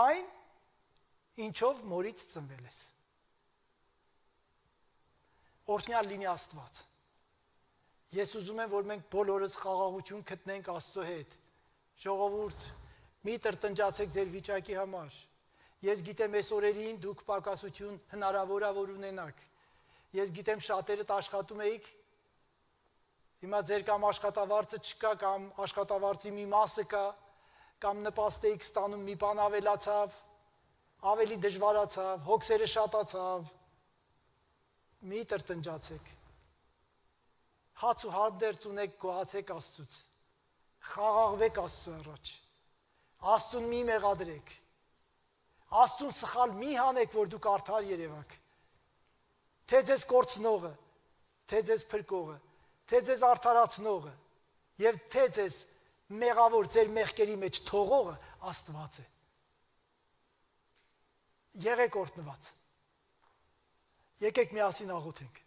Այն, ինչով մորից ծնվել ես։ Օրհնյալ լինի Աստված։ Ես ուզում եմ, որ մենք բոլորս խաղաղություն գտնենք Աստծո հետ։ Ժողովուրդ, մի տրտնջացեք ձեր վիճակի համար։ Ես գիտեմ այս օրերին դուք պակասություն հնարավոր է որ ունենաք։ Ես գիտեմ շատերդ աշխատում եք Հիմա ձեր կամ աշխատավարձը չկա կամ աշխատավարձի մի մասը կա, կամ նպաստեիք ստանում մի բան ավելացավ, ավելի դժվարացավ, հոգսերը շատացավ, մի տրտնջացեք։ Հաց ու հանդերձ ունեք գոհացեք Աստծուց։ Խաղաղվեք Աստծո առաջ։ Աստծուն մի մեղադրեք։ Աստծուն սխալ մի հանեք, որ դուք արդար երևաք։ Թե ձեզ կորցնողը, թե ձեզ փրկողը, թե ձեզ արդարացնողը, եւ թե ձեզ մեղավոր ձեր մեղքերի մեջ թողողը Աստված է։ Եղեք օրտնված։ Եկեք միասին աղոթենք։